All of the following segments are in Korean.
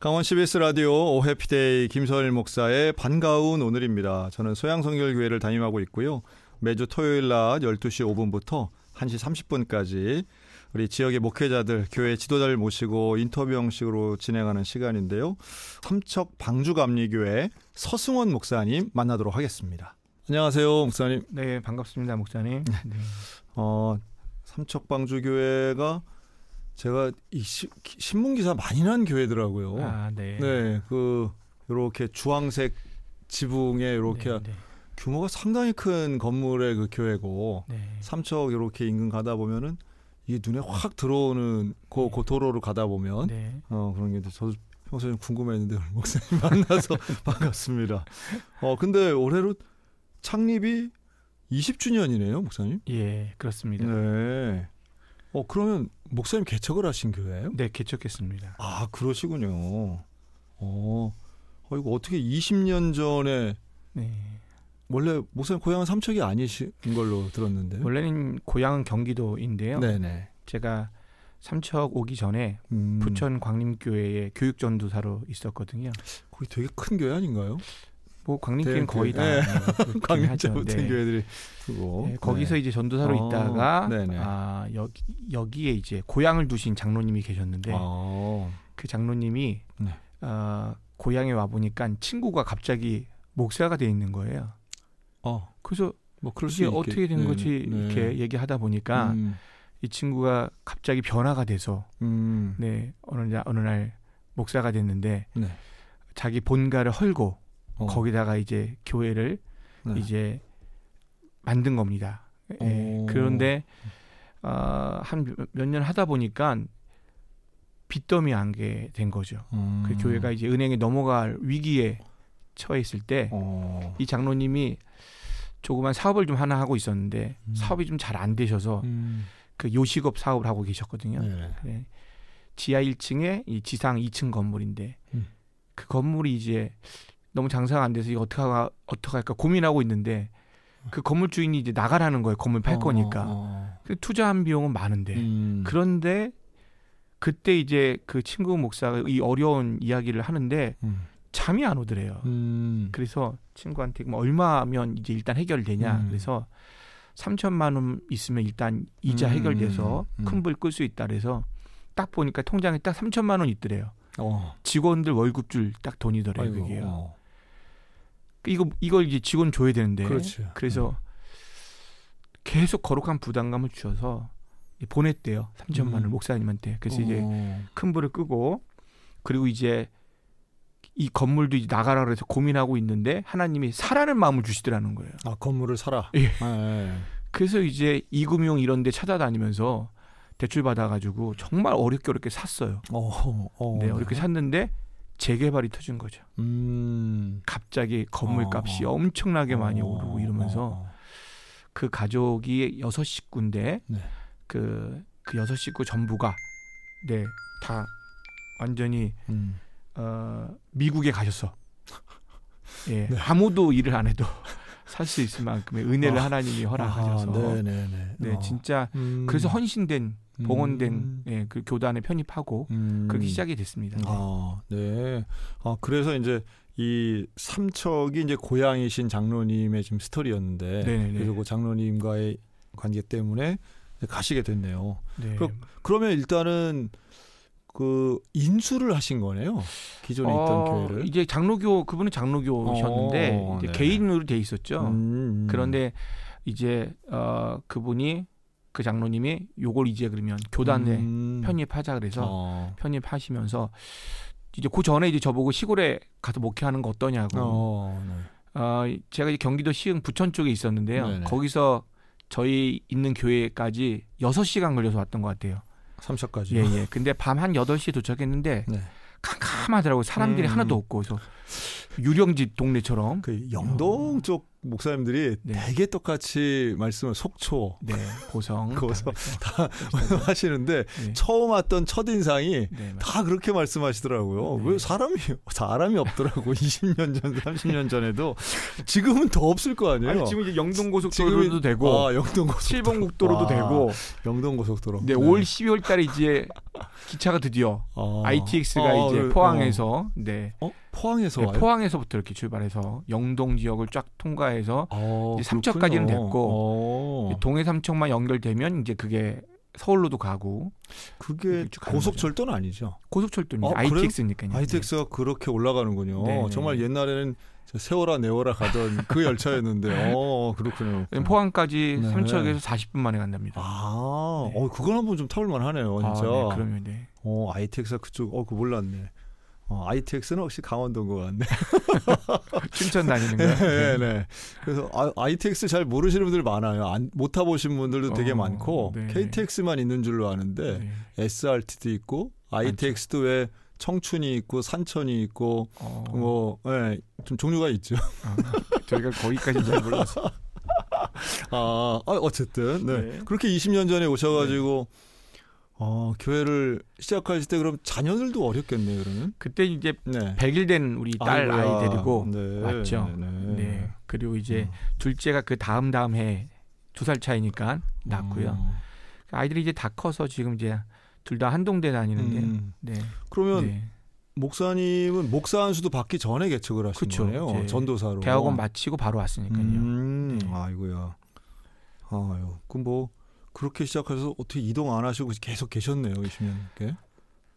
강원 CBS 라디오 오해피데이 김서일 목사의 반가운 오늘입니다. 저는 소양성결교회를 담임하고 있고요. 매주 토요일 낮 12시 5분부터 1시 30분까지 우리 지역의 목회자들, 교회 지도자를 모시고 인터뷰 형식으로 진행하는 시간인데요. 삼척 방주감리교회 서승원 목사님 만나도록 하겠습니다. 안녕하세요, 목사님. 네, 반갑습니다, 목사님. 네. 어, 삼척 방주교회가 제가 이 시, 신문 기사 많이 난 교회더라고요. 아, 네. 네, 그 이렇게 주황색 지붕에 이렇게 네, 네. 규모가 상당히 큰 건물의 그 교회고 네. 삼척 이렇게 인근 가다 보면은 이게 눈에 확 들어오는 그, 그 도로를 가다 보면 네. 어 그런 게 저도 평소에 좀 궁금했는데 목사님 만나서 반갑습니다. 어 근데 올해로 창립이 20주년이네요, 목사님. 예, 그렇습니다. 네. 어 그러면 목사님 개척을 하신 교회예요? 네, 개척했습니다. 아 그러시군요. 어, 어 이거 어떻게 20년 전에 네. 원래 목사님 고향은 삼척이 아니신 걸로 들었는데. 원래는 고향은 경기도인데요. 네네. 제가 삼척 오기 전에 음, 부천 광림교회에 교육 전도사로 있었거든요. 거기 되게 큰 교회 아닌가요? 뭐 광림교회는 대형 거의. 다 광림자 하죠. 같은 네. 교회들이 크고. 네, 거기서 이제 전도사로 어, 있다가 네네. 아, 여기 여기에 이제 고향을 두신 장로님이 계셨는데 아, 그 장로님이 네. 어, 고향에 와 보니까 친구가 갑자기 목사가 돼 있는 거예요. 어, 그래서 뭐 그럴 수 이게 어떻게 된 네, 거지 네. 이렇게 얘기하다 보니까 음, 이 친구가 갑자기 변화가 돼서 음, 네 어느 날 어느 날 목사가 됐는데 네. 자기 본가를 헐고 어, 거기다가 이제 교회를 네. 이제 만든 겁니다. 예, 오. 그런데 어, 한 몇 년 하다 보니까 빚더미 안게 된 거죠. 음, 그 교회가 이제 은행에 넘어갈 위기에 처해 있을 때이 어, 장로님이 조그만 사업을 좀 하나 하고 있었는데 음. 사업이 좀 잘 안 되셔서 음, 그 요식업 사업을 하고 계셨거든요. 네. 네. 지하 1층에 이 지상 2층 건물인데 음. 그 건물이 이제 너무 장사가 안 돼서 이거 어떻게 하, 어떻게 할까 고민하고 있는데 그 건물 주인이 이제 나가라는 거예요. 건물 팔 어, 거니까. 어, 그 투자한 비용은 많은데. 음, 그런데 그때 이제 그 친구 목사가 이 어려운 이야기를 하는데 음, 잠이 안 오더래요. 음, 그래서 친구한테 그럼 얼마면 이제 일단 해결되냐. 음. 그래서 3천만 원 있으면 일단 이자 음, 해결돼서 음. 큰불 끌 수 있다 그래서 딱 보니까 통장에 딱 3천만 원 있더래요. 어, 직원들 월급 줄 딱 돈이더래요, 아이고, 그게요. 어, 이거 이걸 이제 직원 줘야 되는데 그렇지. 그래서 계속 거룩한 부담감을 주셔서 보냈대요. 3천만 원을 음. 목사님한테. 그래서 이제 어, 큰 불을 끄고 그리고 이제 이 건물도 이제 나가라 그래서 고민하고 있는데 하나님이 사라는 마음을 주시더라는 거예요. 아 건물을 사라. 예. 네. 그래서 이제 이금융 이런 데 찾아다니면서 대출 받아가지고 정말 어렵게 어렵게 샀어요. 어, 어, 네, 어렵게 샀는데 재개발이 터진 거죠. 음, 갑자기 건물값이 어. 엄청나게 많이 어, 오르고 이러면서 어, 그 가족이 여섯 식구인데 네. 그, 그 여섯 식구 전부가 네, 다 완전히 음, 어, 미국에 가셨어. 예, 네. 아무도 일을 안 해도 살 수 있을 만큼의 은혜를 아. 하나님이 허락하셔서 아하, 네네 네. 네, 어. 진짜 음, 그래서 헌신된 봉헌된 음, 예, 그 교단에 편입하고 음. 그렇게 시작이 됐습니다. 네. 아, 네. 아, 그래서 이제 이 삼척이 이제 고향이신 장로님의 지금 스토리였는데 네네네. 그래서 그 장로님과의 관계 때문에 가시게 됐네요. 네. 그럼 그러면 일단은 그 인수를 하신 거네요. 기존에 있던 어, 교회를. 이제 장로교 그분은 장로교셨는데 어, 네. 개인으로 돼 있었죠. 음, 음. 그런데 이제 어 그분이 그 장로님이 요걸 이제 그러면 교단에 음. 편입하자 그래서 어. 편입하시면서 이제 그 전에 이제 저보고 시골에 가서 목회하는 거 어떠냐고. 어, 네. 어, 제가 이제 경기도 시흥 부천 쪽에 있었는데요. 네네. 거기서 저희 있는 교회까지 6시간 걸려서 왔던 것 같아요. 삼척까지. 예, 예. 근데 밤한 8시에 도착했는데 네. 캄캄하더라고요. 사람들이 음. 하나도 없고. 그래서 유령집 동네처럼. 그 영동 쪽 목사님들이 네. 되게 똑같이 말씀을 속초 네, 고성, 고성 다, 하시는데 네. 처음 왔던 첫 인상이 네, 맞- 다 그렇게 말씀하시더라고요. 네. 왜 사람이 사람이 없더라고. 20년 전, 30년 전에도 지금은 더 없을 거 아니에요. 아니 지금 이제 영동 고속도로도 되고 아, 영동 고속도로. 칠번 국도로도 와, 되고 영동 고속도로. 네, 5월 12월 달에 이제 기차가 드디어 아. ITX가 아, 이제 네, 포항에서 네, 어, 어, 포항에서 네? 포항에서부터 이렇게 출발해서 영동 지역을 쫙 통과해서 어, 이제 삼척까지는. 됐고, 어. 동해 삼척만 연결되면 이제 그게 서울로도 가고 그게 고속철도는 아니죠. 어, 그래요? ITX니까요. ITX가 그렇게 올라가는군요. 네. 정말 옛날에는 저 세워라 내워라 가던 그 열차였는데, 어 그렇군요. 네. 포항까지 네. 삼척에서 40분 만에 간답니다. 아, 네. 어 그건 한번 좀 타볼 만 하네요, 진짜. 아, 네, 그러면 네. 어, ITX가 그쪽, 어, 그 몰랐네. 어, ITX는 혹시 강원도인 것 같네. 춘천 다니는 거예요. 네, 네. 그래서 아, ITX 잘 모르시는 분들 많아요. 안, 못 타보신 분들도 되게 어, 많고, 네. KTX만 있는 줄로 아는데, 네. SRT도 있고, ITX도 왜 청춘이 있고, 산천이 있고, 어, 뭐, 예, 좀 종류가 있죠. 아, 저희가 거기까지 잘 몰라서. 아, 아, 어쨌든, 네. 네. 그렇게 20년 전에 오셔가지고, 어, 교회를 시작하실 때 그럼 자녀들도 어렵겠네요, 그러면? 그때 이제 네. 100일 된 우리 딸 아이고야. 아이 데리고 네, 왔죠. 네. 네. 그리고 이제 어. 둘째가 그 다음 다음 해 두 살 차이니까 낳고요. 어. 아이들이 이제 다 커서 지금 이제 둘 다 한동대 다니는데. 음. 네. 그러면 네. 목사님은 목사 안수도 받기 전에 개척을 하신 그쵸. 거네요. 이제 전도사로. 대학원 마치고 바로 왔으니까요. 음, 네. 아이고야. 아유, 그럼 뭐 그렇게 시작해서 어떻게 이동 안 하시고 계속 계셨네요, 20년 넘게.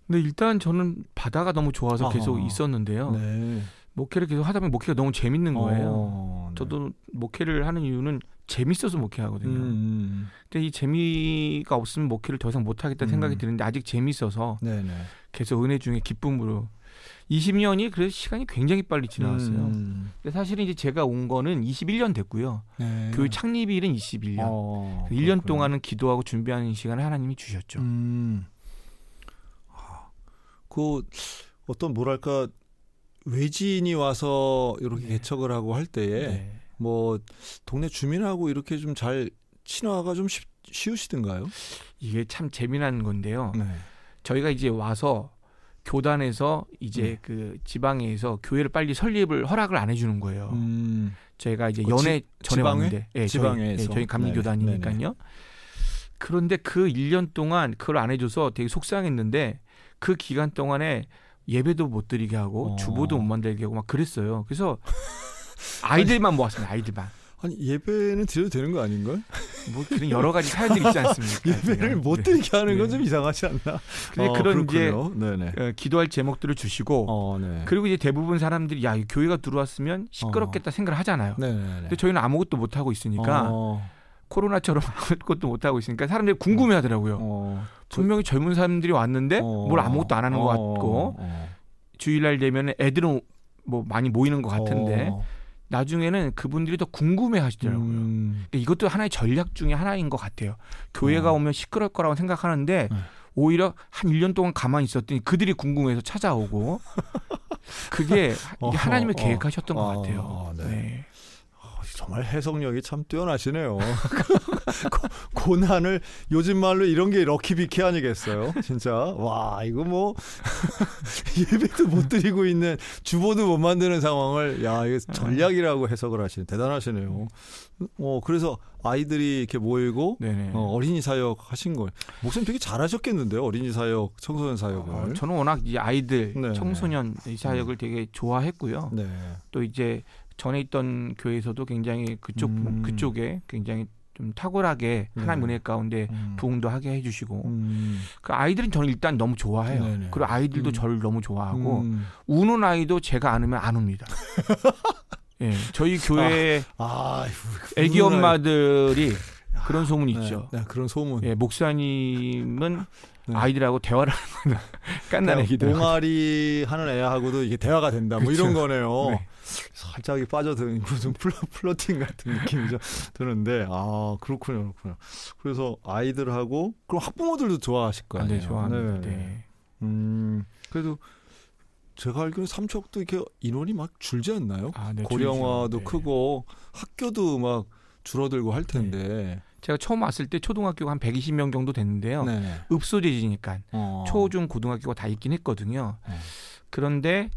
근데 일단 저는 바다가 너무 좋아서 아하. 계속 있었는데요. 네. 목회를 계속 하다 보면 목회가 너무 재밌는 거예요. 어, 네. 저도 목회를 하는 이유는 재밌어서 목회하거든요. 음, 근데 이 재미가 없으면 목회를 더 이상 못 하겠다 는 음. 생각이 드는데 아직 재밌어서 네, 네. 계속 은혜 중에 기쁨으로 20년이 그래서 시간이 굉장히 빨리 지나갔어요. 음, 근데 사실은 이제 제가 온 거는 21년 됐고요. 네. 교회 창립일은 21년. 어, 1년 그렇구나. 동안은 기도하고 준비하는 시간을 하나님이 주셨죠. 음. 아, 그 어떤 뭐랄까 외지인이 와서 이렇게 네. 개척을 하고 할 때에 네. 뭐 동네 주민하고 이렇게 좀 잘 친화가 좀 쉽, 쉬우시던가요? 이게 참 재미난 건데요. 네. 저희가 이제 와서 교단에서 이제 네. 그 지방에서 교회를 빨리 설립을 허락을 안 해주는 거예요. 음. 저희가 이제 그 연애 지- 전에 지방에? 왔는데, 예, 저희, 지방에서? 예, 저희 감리 네네, 교단이니까요. 그런데 그 1년 동안 그걸 안 해줘서 되게 속상했는데 그 기간 동안에 예배도 못 드리게 하고 어. 주보도 못 만들게 하고 막 그랬어요. 그래서 아이들만 모았습니다. 아이들만. 아니 예배는 드려도 되는 거 아닌가요? 뭐 그런 여러 가지 사연들이 있지 않습니까? 예배를 못 네. 드리게 하는 건 네. 좀 이상하지 않나? 어, 그런 이제 그렇군요. 네네. 어, 기도할 제목들을 주시고 어, 네. 그리고 이제 대부분 사람들이 야이 교회가 들어왔으면 시끄럽겠다 생각을 하잖아요. 네네네. 근데 저희는 아무것도 못 하고 있으니까 어, 코로나처럼 아무것도 못 하고 있으니까 사람들이 궁금해하더라고요. 어, 분명히 젊은 사람들이 왔는데 어, 뭘 아무것도 안 하는 것 어, 같고 어, 주일날 되면 애들은 뭐 많이 모이는 것 같은데 어, 나중에는 그분들이 더 궁금해 하시더라고요. 음, 근데 이것도 하나의 전략 중에 하나인 것 같아요. 교회가 어. 오면 시끄러울 거라고 생각하는데 네. 오히려 한 1년 동안 가만히 있었더니 그들이 궁금해서 찾아오고 그게 이게 하나님의 어. 계획하셨던 것 어, 같아요. 어, 네. 네. 어, 정말 해석력이 참 뛰어나시네요. 고- 고난을 요즘 말로 이런 게 럭키비키 아니겠어요? 진짜 와 이거 뭐 예배도 못 드리고 있는 주보도 못 만드는 상황을 야 이거 전략이라고 해석을 하시는 대단하시네요. 어 그래서 아이들이 이렇게 모이고 네네. 어, 어린이 사역 하신 거예요. 목사님 되게 잘하셨겠는데요. 어린이 사역, 청소년 사역을. 어, 저는 워낙 이 아이들, 네. 청소년 이 사역을 되게 좋아했고요. 네. 또 이제 전에 있던 교회에서도 굉장히 그쪽 음. 그쪽에 굉장히 좀 탁월하게 네. 하나님 은혜 가운데 음. 부흥도 하게 해주시고 음. 그 아이들은 저는 일단 너무 좋아해요. 네네. 그리고 아이들도 음. 저를 너무 좋아하고 음. 우는 아이도 제가 안으면 안 웁니다. 예, 저희 교회 아, 애기 우는 아이. 엄마들이 그런 소문이 네, 있죠. 네, 그런 소문. 예, 목사님은 네. 아이들하고 대화를 하는 깐난 애기들. 동아리 하는 애하고도 이게 대화가 된다. 뭐 그쵸. 이런 거네요. 네. 살짝이 빠져드는 무슨 플러, flirting 같은 느낌이 좀 드는데 아 그렇군요, 그렇군요. 그래서 아이들하고 그럼 학부모들도 좋아하실 거 아, 아니에요. 네, 좋아합니다. 네. 네. 음 그래도 제가 알기로는 삼척도 이렇게 인원이 막 줄지 않나요? 아, 네, 고령화도. 네. 크고 학교도 막 줄어들고 할 텐데. 제가 처음 왔을 때 초등학교가 한 120명 정도 됐는데요. 네. 읍소대지니까 어. 초, 중, 고등학교가 다 있긴 했거든요. 네. 그런데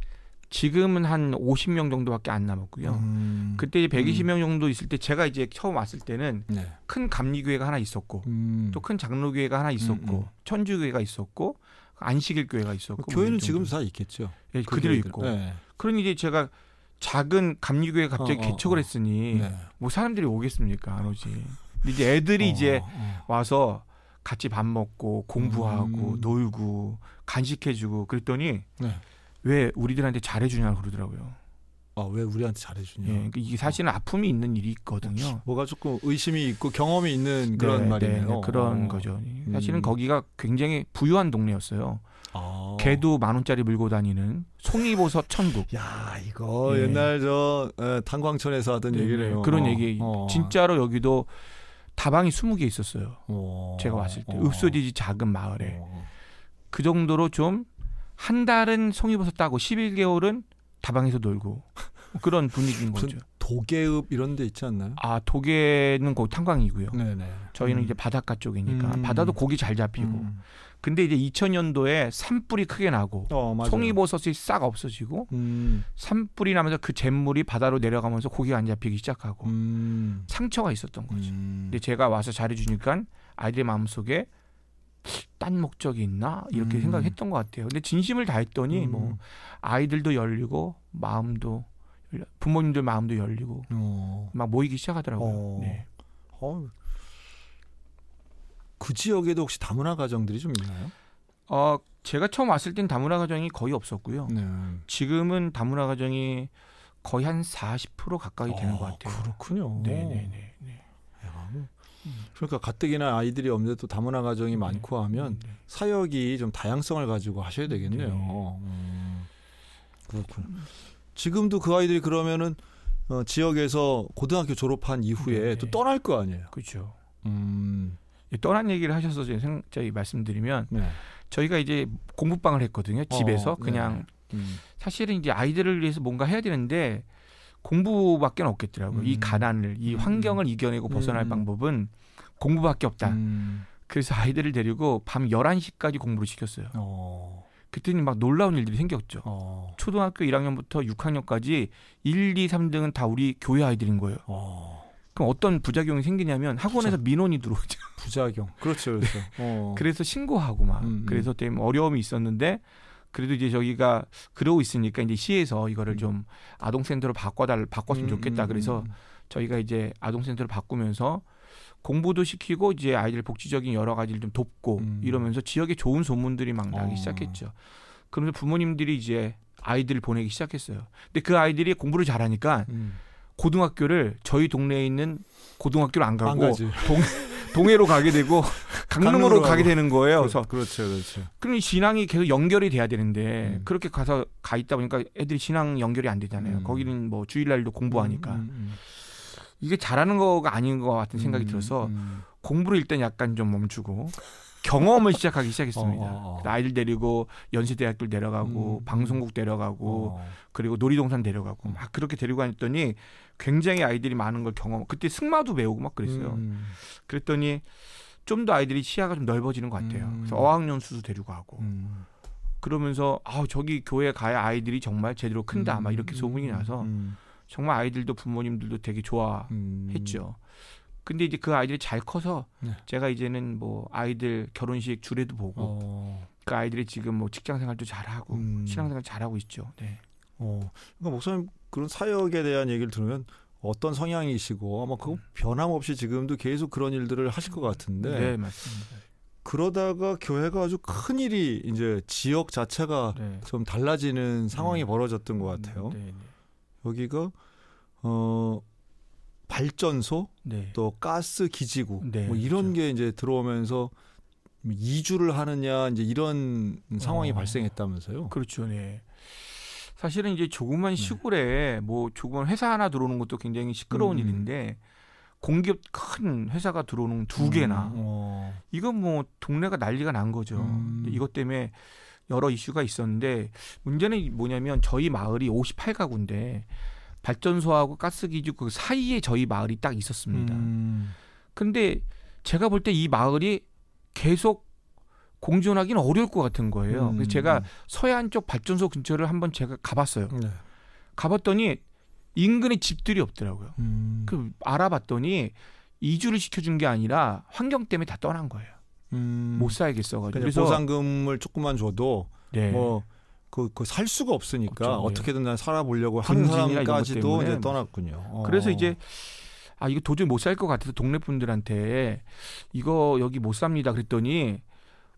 지금은 한 50명 정도밖에 안 남았고요. 음. 그때 이제 120명 정도 있을 때 제가 이제 처음 왔을 때는 네. 큰 감리교회가 하나 있었고 음. 또큰 장로교회가 하나 있었고 음, 음. 천주교회가 있었고 안식일 교회가 있었고 뭐 교회는 정도. 다 있겠죠. 예, 그 그대로. 있고 네. 그러니 이제 제가 작은 감리교회 갑자기 어, 어, 개척을 어. 했으니 네. 뭐 사람들이 오겠습니까 안 오지 이제 애들이 어, 이제 어. 와서 같이 밥 먹고 공부하고 음. 놀고 간식해주고 그랬더니 네. 왜 우리들한테 잘해주냐고 그러더라고요. 아, 왜 우리한테 잘해주냐. 예, 그러니까 이게 사실은 아픔이 있는 일이 있거든요. 뭐가 조금 의심이 있고 경험이 있는 그런 네, 말이네요. 네, 네, 그런 어. 거죠. 사실은 음. 거기가 굉장히 부유한 동네였어요. 아. 개도 만 원짜리 물고 다니는 송이버섯 천국. 야 이거 예. 옛날 저 에, 탄광촌에서 하던 네, 얘기네요. 그런 어. 얘기. 어. 진짜로 여기도 다방이 20개 있었어요. 어. 제가 왔을 때 어. 읍소지지 작은 마을에 어. 그 정도로 좀 한 달은 송이버섯 따고 11개월은 다방에서 놀고 그런 분위기인 거죠. 도계읍 이런 데 있지 않나요? 아 도계는 거기 탄광이고요. 네네. 저희는 음. 이제 바닷가 쪽이니까 음. 바다도 고기 잘 잡히고. 음. 근데 이제 2000년도에 산불이 크게 나고 어. 송이버섯이 싹 없어지고 음. 산불이 나면서 그 잿물이 바다로 내려가면서 고기가 안 잡히기 시작하고 음. 상처가 있었던 거죠. 음. 근데 제가 와서 잘해주니까 아이들의 마음속에 딴 목적이 있나 이렇게 음. 생각했던 것 같아요. 근데 진심을 다했더니 음. 뭐 아이들도 열리고 마음도 부모님들 마음도 열리고 어. 막 모이기 시작하더라고요. 어. 네. 어. 그 지역에도 혹시 다문화 가정들이 좀 있나요? 어 제가 처음 왔을 땐 다문화 가정이 거의 없었고요. 네. 지금은 다문화 가정이 거의 한 40% 가까이 되는 어, 것 같아요. 그렇군요. 네네네. 네. 야, 뭐. 음. 그러니까 가뜩이나 아이들이 없는데도 다문화 가정이 네. 많고 하면 네. 사역이 좀 다양성을 가지고 하셔야 되겠네요. 네. 음, 그렇군요. 지금도 그 아이들이 그러면은 어, 지역에서 고등학교 졸업한 이후에 네. 또 떠날 거 아니에요. 그렇죠. 음, 이 떠난 얘기를 하셔서 제가 말씀드리면 네. 저희가 이제 공부방을 했거든요. 집에서 어, 그냥 음, 사실은 이제 아이들을 위해서 뭔가 해야 되는데 공부밖에 없겠더라고요. 이 음. 가난을 이 음. 환경을 이겨내고 벗어날 음. 방법은 공부밖에 없다. 음, 그래서 아이들을 데리고 밤 11시까지 공부를 시켰어요. 어, 그랬더니 막 놀라운 일들이 생겼죠. 어, 초등학교 1학년부터 6학년까지 1, 2, 3등은 다 우리 교회 아이들인 거예요. 어, 그럼 어떤 부작용이 생기냐면 학원에서 민원이 들어오죠. 부작용. 그렇죠, 그렇죠. 어. 그래서 신고하고 막 음, 음. 그래서 때문에 어려움이 있었는데 그래도 이제 저기가 그러고 있으니까 이제 시에서 이거를 음. 좀 아동센터로 바꿔달 바꿨으면 음, 좋겠다. 음, 그래서 음. 저희가 이제 아동센터를 바꾸면서 공부도 시키고 이제 아이들 복지적인 여러 가지를 좀 돕고 음. 이러면서 지역에 좋은 소문들이 막 나기 어. 시작했죠. 그러면서 부모님들이 이제 아이들을 보내기 시작했어요. 근데 그 아이들이 공부를 잘하니까 음. 고등학교를 저희 동네에 있는 고등학교를 안 가고 안 가지. 동해로 가게 되고 강릉으로 강릉으로 가게. 되는 거예요. 그래서 그렇죠, 그렇죠. 그럼 이 진앙이 계속 연결이 돼야 되는데 음. 그렇게 가서 가 있다 보니까 애들이 진앙 연결이 안 되잖아요. 음. 거기는 뭐 주일날도 공부하니까 음, 음, 이게 잘하는 거가 아닌 것 같은 음. 생각이 들어서 음. 공부를 일단 약간 좀 멈추고 경험을 시작하기 시작했습니다. 어, 어, 어. 아이들 데리고 연세대학교 데려가고 음. 방송국 데려가고 어. 그리고 놀이동산 데려가고 음. 막 그렇게 데리고 다녔더니 굉장히 아이들이 많은 걸 경험. 그때 승마도 배우고 막 그랬어요. 음. 그랬더니 좀 더 아이들이 시야가 좀 넓어지는 것 같아요. 음. 그래서 어학연 수도 데리고 가고 음. 그러면서 아 저기 교회 가야 아이들이 정말 제대로 큰다 막 이렇게 소문이 나서 음. 정말 아이들도 부모님들도 되게 좋아했죠. 음. 근데 이제 그 아이들이 잘 커서 네. 제가 이제는 뭐 아이들 결혼식 주례도 보고 어. 그 아이들이 지금 뭐 직장 생활도 잘하고 음. 신앙생활 잘하고 있죠. 네. 어. 그러니까 목사님 그런 사역에 대한 얘기를 들으면 어떤 성향이시고 아마 그거 변함없이 지금도 계속 그런 일들을 하실 것 같은데 네, 맞습니다. 그러다가 교회가 아주 큰 일이 이제 지역 자체가 네. 좀 달라지는 상황이 네. 벌어졌던 것 같아요. 네, 네. 여기가 어 발전소 네. 또 가스 기지구 네, 뭐 이런 그렇죠. 게 이제 들어오면서 이주를 하느냐 이제 이런 상황이 어. 발생했다면서요. 그렇죠. 네. 사실은 이제 네. 조그만 시골에 뭐 조그만 회사 하나 들어오는 것도 굉장히 시끄러운 음. 일인데 공기업 큰 회사가 들어오는 두 개나 음, 어. 이건 뭐 동네가 난리가 난 거죠. 음. 이것 때문에 여러 이슈가 있었는데 문제는 뭐냐면 저희 마을이 58가구인데 발전소하고 가스기지 그 사이에 저희 마을이 딱 있었습니다. 음. 근데 제가 볼 때 이 마을이 계속 공존하기는 어려울 것 같은 거예요. 음. 그래서 제가 서해안 쪽 발전소 근처를 한번 제가 가봤어요. 네. 가봤더니 인근에 집들이 없더라고요. 음. 그 알아봤더니 이주를 시켜준 게 아니라 환경 때문에 다 떠난 거예요. 음. 못 살겠어가지고. 그래서 보상금을 조금만 줘도 네. 뭐 그 그살 수가 없으니까 없죠. 예. 어떻게든 난 살아보려고 하는 사람까지도 이제 떠났군요. 어. 그래서 이제 아 이거 도저히 못 살 것 같아서 동네 분들한테 이거 여기 못 삽니다 그랬더니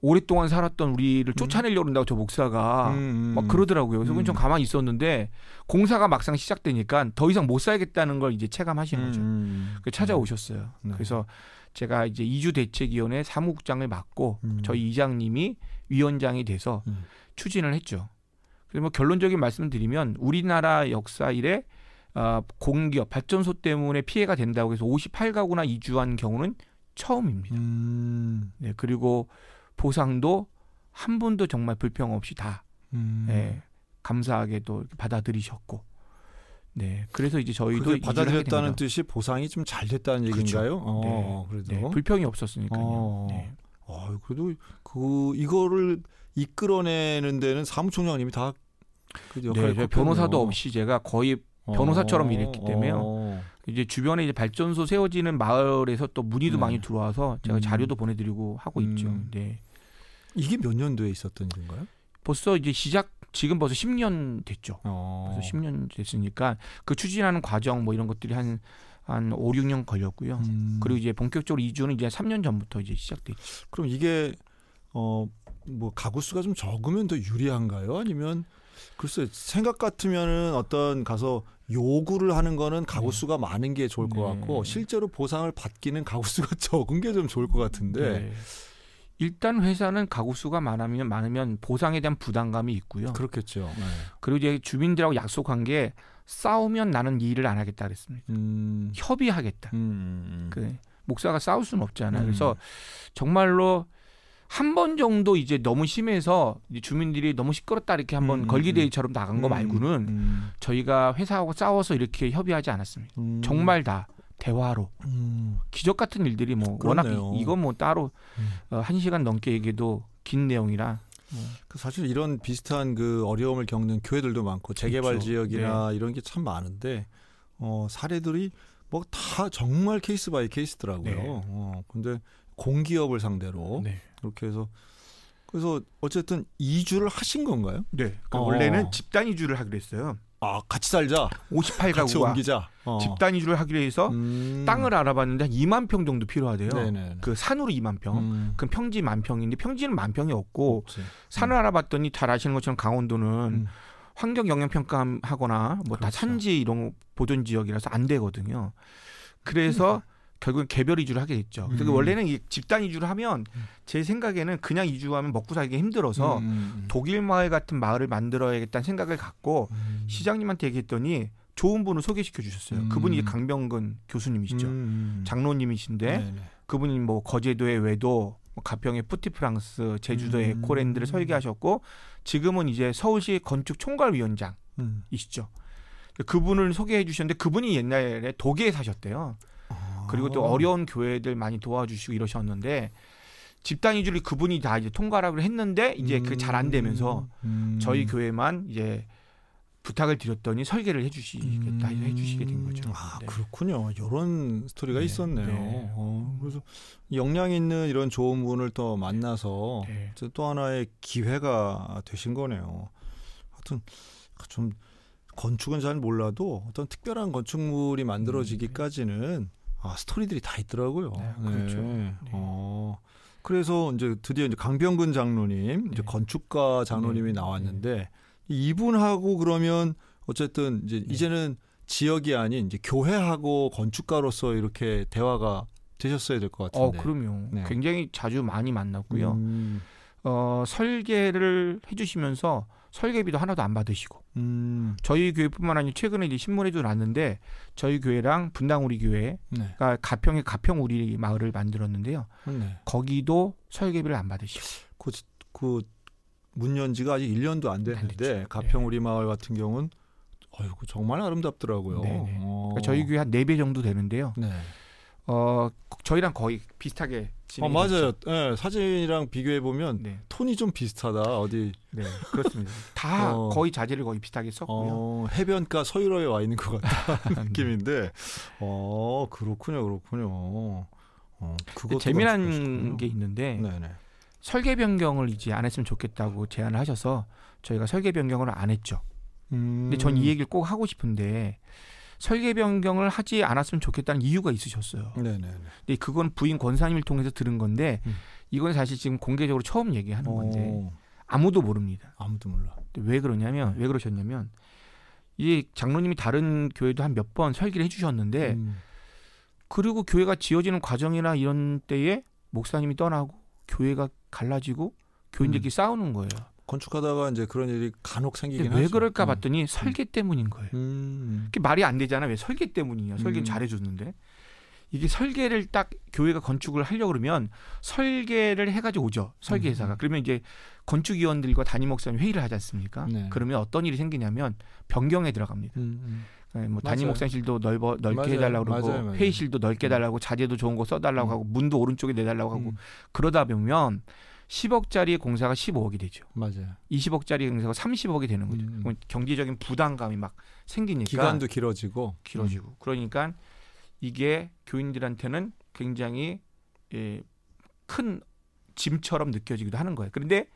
오랫동안 살았던 우리를 쫓아내려고 한다고 저 목사가 음, 음. 막 그러더라고요. 그래서 음. 좀 가만히 있었는데 공사가 막상 시작되니까 더 이상 못 살겠다는 걸 이제 체감하신 거죠. 음. 그 찾아오셨어요. 네. 그래서 제가 이제 이주 대책위원회 사무국장을 맡고 음. 저희 이장님이 위원장이 돼서 음. 추진을 했죠. 그래서 뭐 결론적인 말씀을 드리면 우리나라 역사 이래 어, 공기업 발전소 때문에 피해가 된다고 해서 58가구나 이주한 경우는 처음입니다. 음. 네, 그리고 보상도 한 분도 정말 불평 없이 다 음. 예, 감사하게도 받아들이셨고, 네, 그래서 이제 저희도 받아들였다는. 뜻이 보상이 좀 잘 됐다는 그렇죠. 얘기인가요? 어, 그래도. 네, 불평이 없었으니까요. 어. 네. 아, 그래도 그 이거를 이끌어내는 데는 사무총장님이 다그 네, 역할을 컸군요. 변호사도 없이 제가 거의 변호사처럼 일했기 때문에요. 어. 이제 주변에 이제 발전소 세워지는 마을에서 또 문의도 네. 많이 들어와서 제가 음. 자료도 보내드리고 하고 있죠. 음. 네. 이게 몇 년도에 있었던 일인가요? 벌써 이제 시작 지금 벌써 10년 됐죠. 어. 벌써 10년 됐으니까 그 추진하는 과정 뭐 이런 것들이 한한 5, 6년 걸렸고요. 음. 그리고 이제 본격적으로 이주는 이제 3년 전부터 이제 시작됐죠. 그럼 이게 어 뭐 가구 수가 좀 적으면 더 유리한가요? 아니면 글쎄 생각 같으면은 어떤 가서 요구를 하는 거는 가구 네. 수가 많은 게 좋을 것 네. 같고 실제로 보상을 받기는 가구 수가 적은 게 좀 좋을 것 같은데 네. 일단 회사는 가구 수가 많으면 많으면 보상에 대한 부담감이 있고요. 그렇겠죠. 네. 그리고 이제 주민들하고 약속한 게 싸우면 나는 이 일을 안 하겠다 그랬습니다. 음. 협의하겠다. 음. 그 목사가 싸울 수는 없잖아요. 음. 그래서 정말로 한 번 정도 이제 너무 심해서 이제 주민들이 너무 시끄럽다 이렇게 한번 음, 걸기데이처럼 나간 거 말고는 음. 저희가 회사하고 싸워서 이렇게 협의하지 않았습니다. 음. 정말 다 대화로 음. 기적 같은 일들이 뭐 워낙 그렇네요. 이- 이건 뭐 따로 음. 어, 한 시간 넘게 얘기해도 긴 내용이라 그 사실 이런 비슷한 그 어려움을 겪는 교회들도 많고 재개발 그렇죠. 지역이나 이런 게 참 많은데 어, 사례들이 뭐 다 정말 case by case더라고요. 네. 어, 근데 공기업을 상대로 네. 그렇게 해서 그래서 어쨌든 이주를 하신 건가요? 네. 어. 원래는 집단 이주를 하기로 했어요. 아 같이 살자, 같이 58가구가 옮기자. 어. 집단 이주를 하기로 해서 음. 땅을 알아봤는데 한 2만 평 정도 필요하대요. 네네. 그 산으로 2만 평. 음. 그럼 평지 만 평인데 평지는 만 평이 없고 없지. 산을 알아봤더니 잘 아시는 것처럼 강원도는 음. 환경 영향 평가하거나 뭐다 그렇죠. 산지 이런 보존 지역이라서 안 되거든요. 그래서 결국엔 개별 이주를 하게 됐죠. 음. 원래는 이 집단 이주를 하면 제 생각에는 그냥 이주하면 먹고 살기 힘들어서 음, 음, 독일 마을 같은 마을을 만들어야겠다는 생각을 갖고 음. 시장님한테 얘기했더니 좋은 분을 소개시켜 주셨어요. 음. 그분이 강병근 교수님이시죠. 음. 장로님이신데 네네. 그분이 뭐 거제도의 외도, 뭐 가평의 푸티프랑스, 제주도의 음. 에코랜드를 설계하셨고 지금은 이제 서울시 건축 총괄위원장이시죠. 음. 그분을 소개해 주셨는데 그분이 옛날에 독일에 사셨대요. 그리고 또 아. 어려운 교회들 많이 도와주시고 이러셨는데 집단 이주를 그분이 다 이제 통과를 했는데 이제 그게 잘 안 되면서 음. 저희 교회만 이제 부탁을 드렸더니 설계를 해주시겠다 음. 해주시게 된 거죠. 아 네. 그렇군요. 이런 스토리가 네, 있었네요. 네. 어, 그래서 역량 있는 이런 좋은 분을 또 만나서 네. 또 하나의 기회가 되신 거네요. 하여튼 좀 건축은 잘 몰라도 어떤 특별한 건축물이 만들어지기까지는 아, 스토리들이 다 있더라고요. 네, 그렇죠. 네. 어. 그래서 이제 드디어 이제 강병근 장로님, 이제 네. 건축가 장로님이 네, 나왔는데 이분하고 그러면 어쨌든 이제 네. 이제는 지역이 아닌 이제 교회하고 건축가로서 이렇게 대화가 되셨어야 될것어 같은데. 그럼요. 네. 굉장히 자주 많이 만났고요. 음, 어 설계를 해주시면서 설계비도 하나도 안 받으시고 음, 저희 교회뿐만 아니라 최근에 이제 신문에도 났는데 저희 교회랑 분당 우리 교회가 네, 가평의 가평 우리 마을을 만들었는데요. 네. 거기도 설계비를 안 받으시고 그, 그 문 연 지가 아직 1년도 안 됐는데 됐죠. 가평 우리 마을 같은 경우는 어이구 정말 아름답더라고요. 네네. 어. 그러니까 저희 교회 한네배 정도 되는데요. 네. 어 저희랑 거의 비슷하게 어, 진행이 맞아요. 예, 사진이랑 비교해 보면 네, 톤이 좀 비슷하다. 어디 네, 그렇습니다. 다 어. 거의 자재를 거의 비슷하게 썼고요. 어, 해변가 서유럽에 와 있는 것 같은 네. 느낌인데, 어 그렇군요, 그렇군요. 어, 그것도 재미난. 게 있는데 네네. 설계 변경을 이제 안 했으면 좋겠다고 제안을 하셔서 저희가 설계 변경을 안 했죠. 음. 근데 전 이 얘기를 꼭 하고 싶은데 설계 변경을 하지 않았으면 좋겠다는 이유가 있으셨어요. 네네네. 근데 그건 부인 권사님을 통해서 들은 건데 음. 이건 사실 지금 공개적으로 처음 얘기하는 건데 어, 아무도 모릅니다. 아무도 몰라. 왜 그러냐면 왜 그러셨냐면 이 장로님이 다른 교회도 한 몇 번 설계를 해주셨는데 음. 그리고 교회가 지어지는 과정이나 이런 때에 목사님이 떠나고 교회가 갈라지고 교인들끼리 싸우는 거예요. 건축하다가 이제 그런 일이 간혹 생기긴 근데 왜 하죠. 그럴까 음. 봤더니 설계 때문인 거예요. 음. 그게 말이 안 되잖아. 왜 설계 때문이냐? 설계는 음. 잘해줬는데 이게 설계를 딱 교회가 건축을 하려고 그러면 설계를 해가지고 오죠. 설계회사가. 음. 그러면 이제 건축위원들과 담임 목사님 회의를 하지 않습니까? 네. 그러면 어떤 일이 생기냐면 변경에 들어갑니다. 음, 음. 네, 뭐 맞아요. 목사실도 넓어 넓게 맞아요. 해달라고 그러고 맞아요, 맞아요. 회의실도 넓게 음. 해달라고 자재도 좋은 거 써달라고 음. 하고 문도 오른쪽에 내달라고 하고 음, 그러다 보면 10억짜리 공사가 15억이 되죠. 맞아요. 20억짜리 공사가 30억이 되는 거죠. 음. 경제적인 부담감이 막 생기니까 기간도 길어지고 길어지고 그러니까 이게 교인들한테는 굉장히 예, 큰 짐처럼 느껴지기도 하는 거예요. 그런데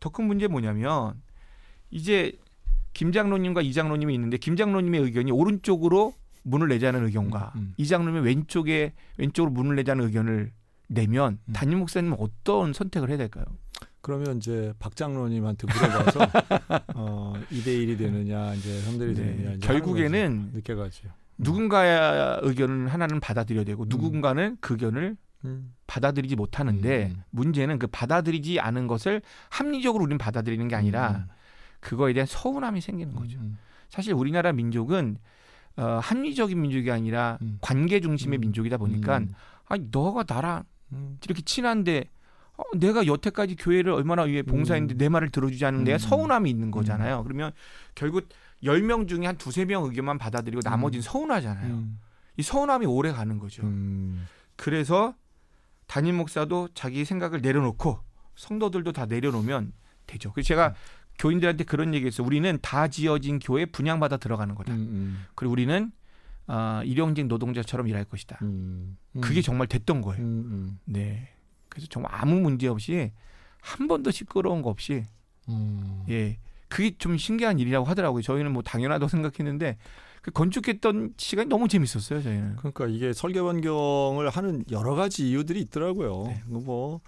더 큰 문제 뭐냐면 이제 김 장로님과 이 장로님이 있는데 김 장로님의 의견이 오른쪽으로 문을 내자는 의견과 음, 음. 이 장로님이 왼쪽에 왼쪽으로 문을 내자는 의견을 내면 음. 담임 목사님은 어떤 선택을 해야 될까요? 그러면 이제 박 장로님한테 물어봐서 어, 2대 1이 되느냐 이제 형들이 네, 되느냐 이제 결국에는 거죠. 느껴가지고 누군가의 의견을 하나는 받아들여야 되고 누군가는 그 의견을 음. 받아들이지 못하는데 음. 문제는 그 받아들이지 않은 것을 합리적으로 우리는 받아들이는 게 아니라 음. 그거에 대한 서운함이 생기는 거죠. 음. 사실 우리나라 민족은 어, 합리적인 민족이 아니라 음. 관계 중심의 음. 민족이다 보니까 음. 아니 너가 나랑 음. 이렇게 친한데 어, 내가 여태까지 교회를 얼마나 위해 봉사했는데 음. 내 말을 들어주지 않는 내가 음. 서운함이 있는 거잖아요. 그러면 결국 10명 중에 한 두세 명 의견만 받아들이고 나머지는 서운하잖아요. 음. 이 서운함이 오래 가는 거죠. 음. 그래서 담임 목사도 자기 생각을 내려놓고 성도들도 다 내려놓으면 되죠. 그래서 제가 교인들한테 그런 얘기했어요. 우리는 다 지어진 교회 분양받아 들어가는 거다. 음. 그리고 우리는 아, 일용직 노동자처럼 일할 것이다. 음. 음. 그게 정말 됐던 거예요. 음. 음. 네. 그래서 정말 아무 문제 없이 한 번도 시끄러운 거 없이 음. 예. 그게 좀 신기한 일이라고 하더라고요. 저희는 뭐 당연하다고 생각했는데 그 건축했던 시간이 너무 재밌었어요. 저희는. 그러니까 이게 설계 변경을 하는 여러 가지 이유들이 있더라고요. 네. 뭐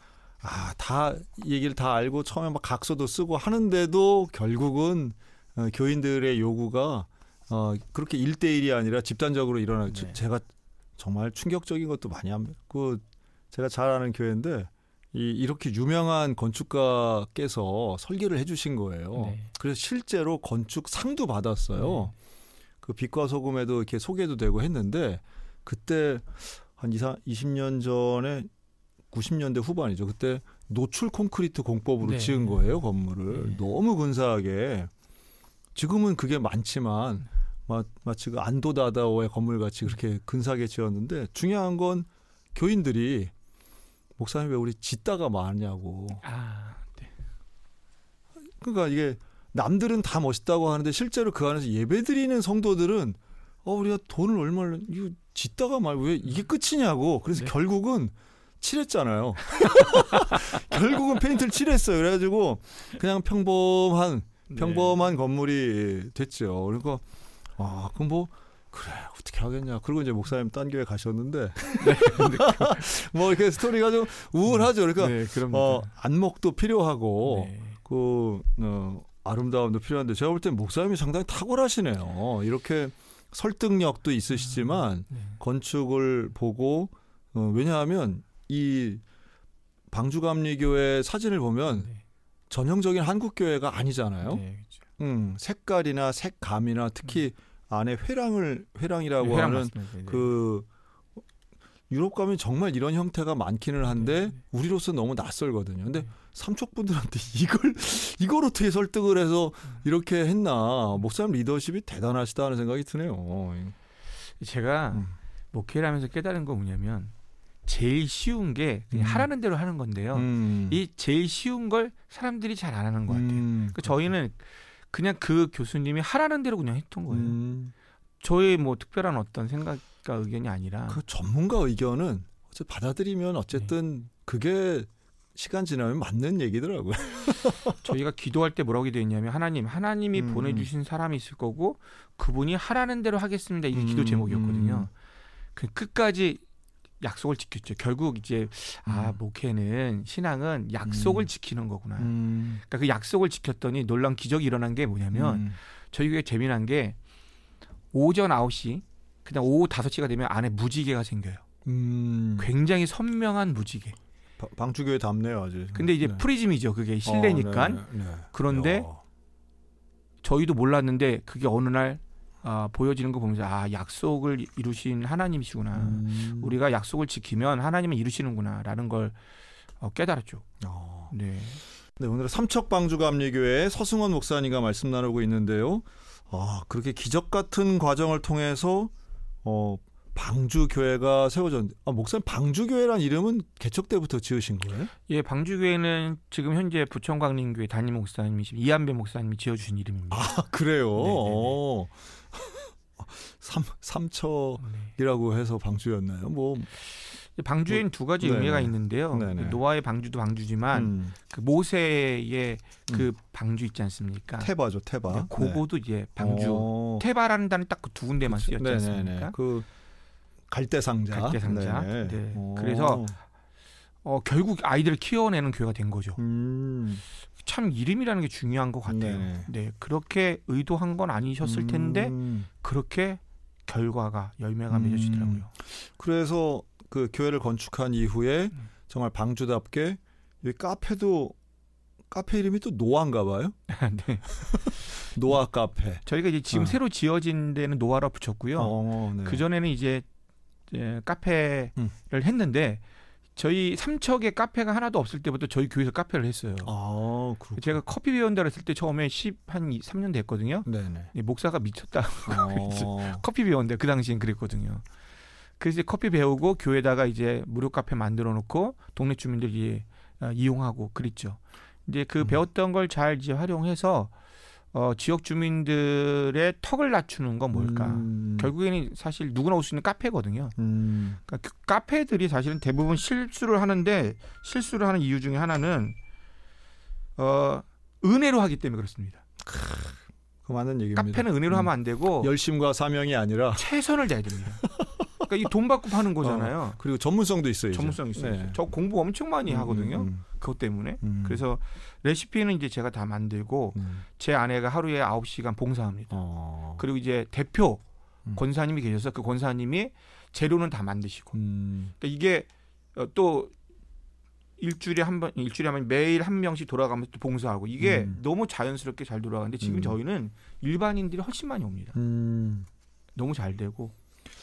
아, 다 얘기를 다 알고 처음에 막 각서도 쓰고 하는데도 결국은 어, 교인들의 요구가 어, 그렇게 일대일이 아니라 집단적으로 일어나 저- 네. 제가 정말 충격적인 것도 많이 합니다. 그 제가 잘 아는 교회인데 이 이렇게 유명한 건축가께서 설계를 해 주신 거예요. 네. 그래서 실제로 건축 상도 받았어요. 그 빛과 소금에도 이렇게 소개도 되고 했는데 그때 한 20, 20년 전에 90년대 후반이죠. 그때 노출 콘크리트 공법으로 네. 지은 거예요, 건물을. 네. 너무 근사하게. 지금은 그게 많지만 마, 마치 그 안도다다오의 건물 같이 그렇게 근사하게 지었는데 중요한 건 교인들이 목사님 왜 우리 짓다가 마냐고. 아, 네. 그러니까 이게 남들은 다 멋있다고 하는데 실제로 그 안에서 예배드리는 성도들은 어 우리가 돈을 얼마를 이거 짓다가 말 왜 이게 끝이냐고 그래서 네. 결국은 칠했잖아요. 결국은 페인트를 칠했어요. 그래가지고 그냥 평범한 네. 평범한 건물이 됐죠. 그러니까 아 그럼 뭐 그래 어떻게 하겠냐. 그리고 이제 목사님 딴 교회 가셨는데 뭐 이렇게 스토리가 좀 우울하죠. 그러니까 네, 어 안목도 필요하고 네. 그 어, 아름다움도 필요한데 제가 볼 땐 목사님이 상당히 탁월하시네요. 이렇게 설득력도 있으시지만 네. 건축을 보고 어, 왜냐하면 이 방주감리교회 사진을 보면 네. 전형적인 한국 교회가 아니잖아요. 네, 그렇죠. 음, 색깔이나 색감이나 특히 안에 회랑을 회랑이라고 네, 회랑 하는 맞습니다. 네. 그 유럽 가면 정말 이런 형태가 많기는 한데 네. 우리로서 너무 낯설거든요. 근데 네. 삼척 분들한테 이걸 이걸 어떻게 설득을 해서 이렇게 했나 목사님 리더십이 대단하시다 하는 생각이 드네요. 제가 음. 목회를 하면서 깨달은 건 뭐냐면 제일 쉬운 게 그냥 음. 하라는 대로 하는 건데요. 음. 이 제일 쉬운 걸 사람들이 잘 안 하는 것 같아요. 음. 그 저희는 그냥 그 교수님이 하라는 대로 그냥 했던 거예요. 음. 저의 뭐 특별한 어떤 생각과 의견이 아니라 그 전문가 의견은 어째 받아들이면 어쨌든 그게 시간 지나면 맞는 얘기더라고요. 저희가 기도할 때 뭐라고 기도했냐면 하나님 하나님이 음. 보내주신 사람이 있을 거고 그분이 하라는 대로 하겠습니다 이게 기도 음, 제목이었거든요. 음. 그 끝까지 약속을 지켰죠. 결국 이제 아 음. 목회는 신앙은 약속을 음. 지키는 거구나. 음. 그러니까 그 약속을 지켰더니 놀라운 기적이 일어난 게 뭐냐면 음. 저희 교회 재미난 게 오전 9시 그냥 오후 5시가 되면 안에 무지개가 생겨요. 음. 굉장히 선명한 무지개. 바- 방주교회 답네요 아주. 근데 이제 네. 프리즘이죠. 그게 실내니까. 어, 네, 네, 네. 그런데 야. 저희도 몰랐는데 그게 어느 날 아, 보여지는 거 보면서 아 약속을 이루신 하나님이시구나. 음. 우리가 약속을 지키면 하나님은 이루시는구나라는 걸 어, 깨달았죠. 어. 네. 네, 오늘은 삼척방주감리교회 서승원 목사님과 말씀 나누고 있는데요. 아, 그렇게 기적 같은 과정을 통해서 어, 방주교회가 세워졌는데, 아, 목사님 방주교회란 이름은 개척 때부터 지으신 거예요? 예, 방주교회는 지금 현재 부천광림교회 담임 목사님이신 이한배 목사님이 지어주신 이름입니다. 아, 그래요? 네네네. 어. 삼, 삼척이라고 네. 해서 방주였나요? 뭐, 방주에는 두 가지 네네. 의미가 있는데요. 네네. 노아의 방주도 방주지만 음, 그 모세의 그 방주 있지 않습니까? 테바죠, 테바. 네, 그거도 이제 방주 어. 테바라는 단은 딱그 두 군데만. 쓰였지 네네네. 않습니까? 그 갈대 상자. 갈대 상자. 네네. 네. 어. 그래서 어, 결국 아이들을 키워내는 교회가 된 거죠. 음. 참 이름이라는 게 중요한 것 같아요. 네네. 네, 그렇게 의도한 건 아니셨을 텐데 음. 그렇게 결과가 열매가 음. 맺어지더라고요. 그래서 그 교회를 건축한 이후에 음. 정말 방주답게 여기 카페도 카페 이름이 또 노아인가 봐요. 네. 노아 카페. 저희가 이제 지금 어. 새로 지어진 데는 노아라 붙였고요. 어, 네. 그 전에는 이제 이제 카페를 음. 했는데 저희 삼척에 카페가 하나도 없을 때부터 저희 교회에서 카페를 했어요. 아, 그렇 제가 커피 배운다 그랬을 때 처음에 10한 3년 됐거든요. 네네. 이 목사가 미쳤다. 어. 커피 배웠는데 그 당시엔 그랬거든요. 그래서 이제 커피 배우고 교회다가 이제 무료 카페 만들어 놓고 동네 주민들이 어, 이용하고 그랬죠. 이제 그 음. 배웠던 걸 잘 이제 활용해서 어, 지역 주민들의 턱을 낮추는 건 뭘까? 음. 결국에는 사실 누구나 올 수 있는 카페거든요. 음. 그러니까 그 카페들이 사실은 대부분 실수를 하는데 실수를 하는 이유 중에 하나는 어, 은혜로 하기 때문에 그렇습니다. 그 맞는 얘기입니다. 카페는 은혜로 음. 하면 안 되고 열심과 사명이 아니라 최선을 다해야 됩니다. 그러니까 이 돈 받고 파는 거잖아요. 그리고 전문성도 있어요. 전문성 있어요. 네. 저 공부 엄청 많이 하거든요. 음, 그것 때문에. 음. 그래서 레시피는 이제 제가 다 만들고 음. 제 아내가 하루에 9시간 봉사합니다. 어. 그리고 이제 대표 음. 권사님이 계셔서 그 권사님이 재료는 다 만드시고. 음. 그러니까 이게 어, 또 일주일에 한 번, 일주일에 한 번, 매일 한 명씩 돌아가면서 또 봉사하고 이게 음. 너무 자연스럽게 잘 돌아가는데 지금 음. 저희는 일반인들이 훨씬 많이 옵니다. 음. 너무 잘 되고.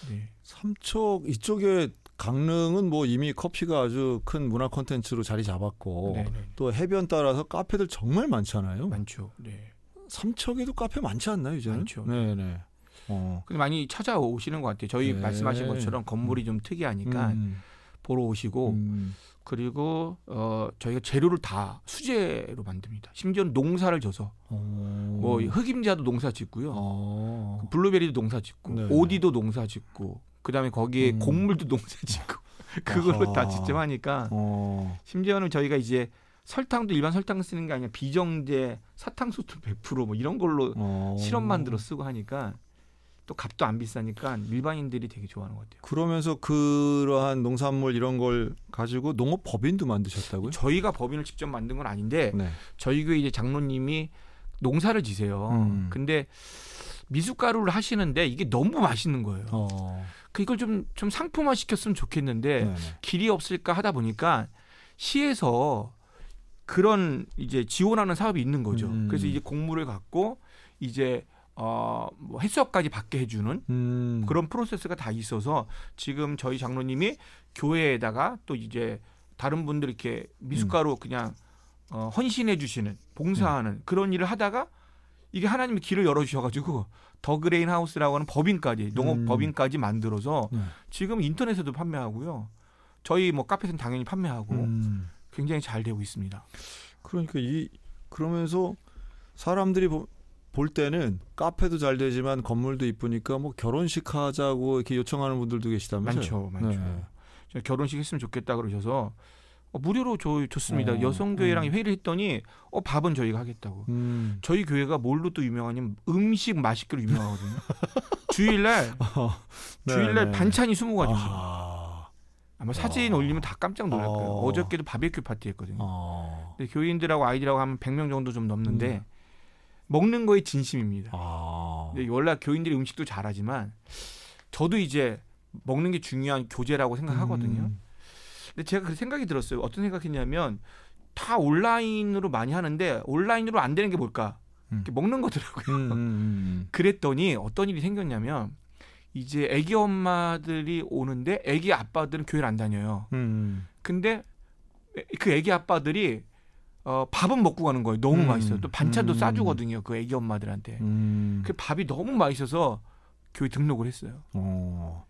네. 삼척 이쪽에 강릉은 뭐 이미 커피가 아주 큰 문화 콘텐츠로 자리 잡았고 네, 네. 또 해변 따라서 카페들 정말 많잖아요. 많죠. 네. 삼척에도 카페 많지 않나요, 이제는? 많죠. 네, 네. 어. 근데 많이 찾아오시는 것 같아요. 저희 네. 말씀하신 것처럼 건물이 좀 특이하니까 음. 보러 오시고 음. 그리고 어 저희가 재료를 다 수제로 만듭니다. 심지어는 농사를 져서 어. 뭐 흑임자도 농사 짓고요. 어. 블루베리도 농사 짓고 네. 오디도 농사 짓고 그다음에 거기에 음. 곡물도 농사 짓고 그걸로 다. 직접 하니까 어. 심지어는 저희가 이제 설탕도 일반 설탕 쓰는 게 아니라 비정제 사탕수수 100%뭐 이런 걸로 어. 시럽 만들어 쓰고 하니까 또 값도 안 비싸니까 일반인들이 되게 좋아하는 것 같아요. 그러면서 그러한 농산물 이런 걸 가지고 농업 법인도 만드셨다고요? 저희가 법인을 직접 만든 건 아닌데 네. 저희 교회 이제 장로님이 농사를 지세요. 음. 근데 미숫가루를 하시는데 이게 너무 맛있는 거예요. 어. 그 이걸 좀 좀 상품화 시켰으면 좋겠는데 네. 네. 길이 없을까 하다 보니까 시에서 그런 이제 지원하는 사업이 있는 거죠. 음. 그래서 이제 곡물을 갖고 이제 어, 뭐 HACCP까지 받게 해주는 음. 그런 프로세스가 다 있어서 지금 저희 장로님이 교회에다가 또 이제 다른 분들 이렇게 미숫가루 음. 그냥 어, 헌신해 주시는 봉사하는 그런 일을 하다가 이게 하나님이 길을 열어 주셔가지고 The Grain House라고 하는 법인까지 농업 음. 법인까지 만들어서 네. 지금 인터넷에도 판매하고요. 저희 뭐 카페에서는 당연히 판매하고 음. 굉장히 잘 되고 있습니다. 그러니까 이 그러면서 사람들이 보, 볼 때는 카페도 잘 되지만 건물도 이쁘니까 뭐 결혼식 하자고 이렇게 요청하는 분들도 계시다면서요. 많죠, 많죠. 네. 저 결혼식 했으면 좋겠다 그러셔서 어, 무료로 저 좋습니다. 어, 여성교회랑 음. 회의를 했더니 어 밥은 저희가 하겠다고. 음. 저희 교회가 뭘로 또 유명하냐면 음식 맛있기로 유명하거든요. 주일날 네, 주일날 네. 반찬이 20가지 있어요. 아. 아마 사진 아. 올리면 다 깜짝 놀랄 거예요. 어. 어저께도 바베큐 파티 했거든요. 아. 근데 교인들하고 아이들하고 하면 100명 정도 좀 넘는데 음. 먹는 거에 진심입니다. 아. 원래 교인들이 음식도 잘하지만 저도 이제 먹는 게 중요한 교제라고 생각하거든요. 음. 근데 제가 그 생각이 들었어요. 어떤 생각했냐면 다 온라인으로 많이 하는데 온라인으로 안 되는 게 뭘까? 음. 먹는 거더라고요. 음, 음, 음. 그랬더니 어떤 일이 생겼냐면 이제 아기 엄마들이 오는데 아기 아빠들은 교회를 안 다녀요. 음. 근데 그 아기 아빠들이 어, 밥은 먹고 가는 거예요. 너무 음. 맛있어요. 또 반찬도 음. 싸주거든요. 그 아기 엄마들한테. 음. 그 밥이 너무 맛있어서 교회 등록을 했어요. 어.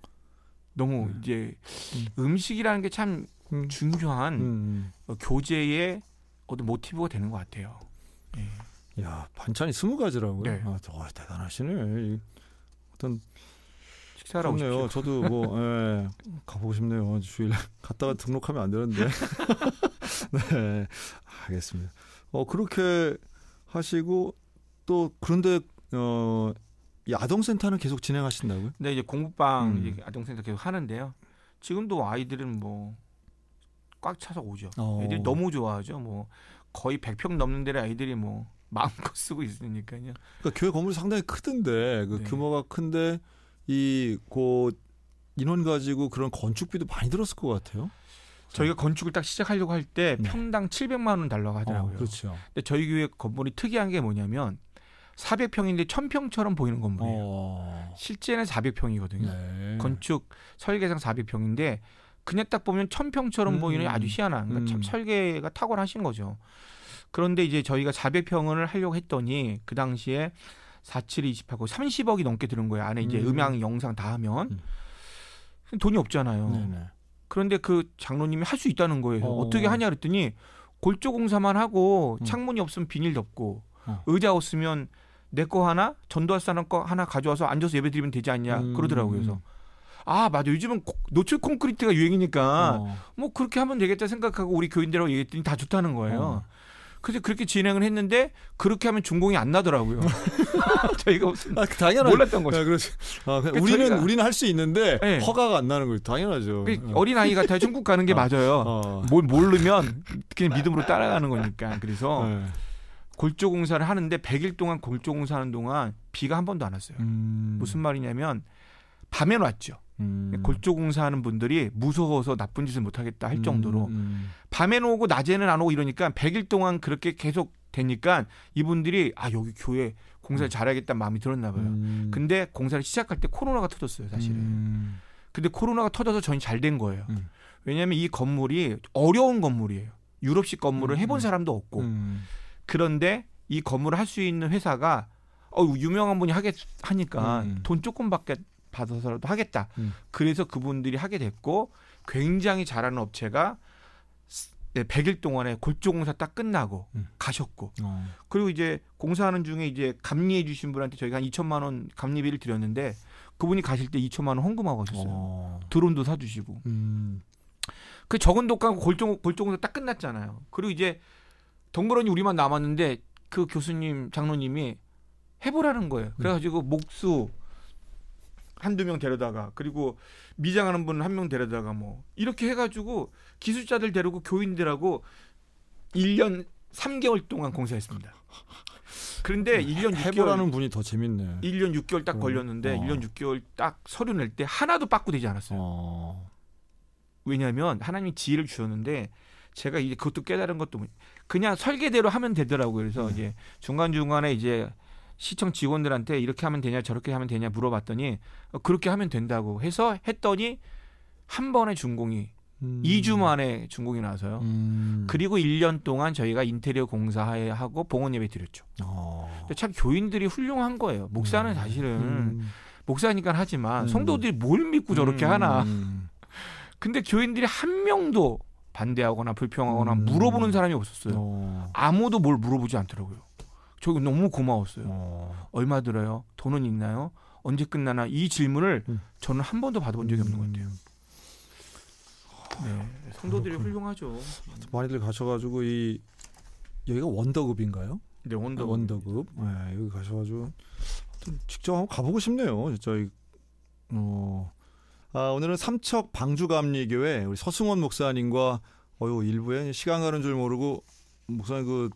너무 음. 이제 음. 음식이라는 게참 음. 중요한 음. 어, 교제의 어떤 모티브가 되는 것 같아요. 예. 야 반찬이 스무 가지라고요? 네. 아, 더 대단하시네. 이 어떤 식사하러. 좋네요. 저도 뭐 예, 가보고 싶네요. 주일 갔다가 등록하면 안 되는데. 네, 알겠습니다. 어 그렇게 하시고 또 그런데 어. 이 아동센터는 계속 진행하신다고요? 근데 이제 공부방 음. 이제 아동센터 계속 하는데요. 지금도 아이들은 뭐 꽉 차서 오죠. 어. 애들이 너무 좋아하죠. 뭐 거의 100평 넘는 데를 아이들이 뭐 마음껏 쓰고 있으니까요. 그러니까 교회 건물이 상당히 크던데 그 네. 규모가 큰데 이곧 인원 가지고 그런 건축비도 많이 들었을 것 같아요. 저희가 건축을 딱 시작하려고 할때 네. 평당 700만 원 달라고 하더라고요. 어, 그렇죠. 근데 저희 교회 건물이 특이한 게 뭐냐면 400평인데 1000평처럼 보이는 건물이에요. 어. 실제는 400평이거든요. 네. 건축 설계상 400평인데 그냥 딱 보면 1000평처럼 음. 보이는 아주 희한한 그러니까 참 음. 설계가 탁월하신 거죠. 그런데 이제 저희가 400평을 하려고 했더니 그 당시에 47이 20하고 30억이 넘게 드는 거예요. 안에 이제 음. 음. 양 영상 다 하면 음. 돈이 없잖아요. 네네. 그런데 그 장로님이 할 수 있다는 거예요. 어. 어. 떻게 하냐 그랬더니 골조 공사만 하고 음. 창문이 없으면 비닐 덮고 어. 의자 없으면 내 거 하나 전도할 사람 거 하나 가져와서 앉아서 예배 드리면 되지 않냐 음. 그러더라고요. 그래서 아 맞아 요즘은 고- 노출 콘크리트가 유행이니까 어. 뭐 그렇게 하면 되겠다 생각하고 우리 교인들하고 얘기했더니 다 좋다는 거예요. 어. 그래서 그렇게 진행을 했는데 그렇게 하면 준공이 안 나더라고요. 저희가 무슨 아, 당연하죠. 몰랐던 거죠. 아, 그렇지. 아, 그냥 그 우리는 저희가- 우리는 할 수 있는데 네. 허가가 안 나는 거예요. 당연하죠. 그 어린 아이 같아요. 중국 가는 게 어. 맞아요. 어. 뭘 모르면 그냥 믿음으로 따라가는 거니까. 그래서 네. 골조 공사를 하는데 100일 동안 골조 공사하는 동안 비가 한 번도 안 왔어요. 음. 무슨 말이냐면 밤에 왔죠. 음. 골조 공사하는 분들이 무서워서 나쁜 짓을 못 하겠다 할 정도로 음. 밤에는 오고 낮에는 안 오고 이러니까 100일 동안 그렇게 계속 되니까 이분들이 아 여기 교회 공사를 잘하겠다는 마음이 들었나 봐요. 음. 근데 공사를 시작할 때 코로나가 터졌어요, 사실은. 음. 근데 코로나가 터져서 저희 잘 된 거예요. 음. 왜냐하면 이 건물이 어려운 건물이에요. 유럽식 건물을 음, 해본 음. 사람도 없고 음. 그런데 이 건물을 할 수 있는 회사가 어, 유명한 분이 하겠 하니까 음. 돈 조금밖에 받아서라도 하겠다. 음. 그래서 그분들이 하게 됐고 굉장히 잘하는 업체가 스- 네, 100일 동안에 골조 공사 딱 끝나고 음. 가셨고 어. 그리고 이제 공사하는 중에 이제 감리해 주신 분한테 저희가 한 2천만 원 감리비를 드렸는데 그분이 가실 때 2천만 원 헌금하고 가셨어요. 어. 드론도 사주시고 음. 그 적은 독하고 골조 골조 공사 딱 끝났잖아요. 그리고 이제 덩그러니 우리만 남았는데 그 교수님 장로님이 해보라는 거예요. 그래가지고 목수 한두 명 데려다가 그리고 미장하는 분한명 데려다가 뭐 이렇게 해가지고 기술자들 데리고 교인들하고 1년 3개월 동안 공사했습니다. 그런데 1년 6개월 해보라는 분이 더 재밌네. 1년 6개월 딱 어. 걸렸는데 어. 1년 6개월 딱 서류 낼 때 하나도 빠꾸되지 않았어요. 어. 왜냐하면 하나님이 지혜를 주셨는데 제가 이제 그것도 깨달은 것도 뭐- 그냥 설계대로 하면 되더라고요. 그래서 네. 이제 중간 중간에 이제 시청 직원들한테 이렇게 하면 되냐 저렇게 하면 되냐 물어봤더니 어, 그렇게 하면 된다고 해서 했더니 한 번에 준공이 음. 2주 만에 준공이 나서요. 음. 그리고 1년 동안 저희가 인테리어 공사하고 봉헌 예배 드렸죠. 어. 근데 참 교인들이 훌륭한 거예요. 목사는 음. 사실은 음. 목사니까 하지만 음. 성도들이 뭘 믿고 저렇게 음. 하나. 음. 근데 교인들이 한 명도 반대하거나 불평하거나 음. 물어보는 사람이 없었어요. 어. 아무도 뭘 물어보지 않더라고요. 저기 너무 고마웠어요. 어. 얼마 들어요? 돈은 있나요? 언제 끝나나? 이 질문을 음. 저는 한 번도 받아본 적이 없는 것 같아요. 음. 네. 성도들이 그렇군요. 훌륭하죠. 많이들 가셔가지고 이 여기가 원더급인가요? 네, 원더 원더급. 네, 여기 가셔가지고 직접 한번 가보고 싶네요. 진짜 이, 어. 아, 오늘은 삼척 방주감리교회 우리 서승원 목사님과 어유 일부에 시간 가는 줄 모르고 목사님 그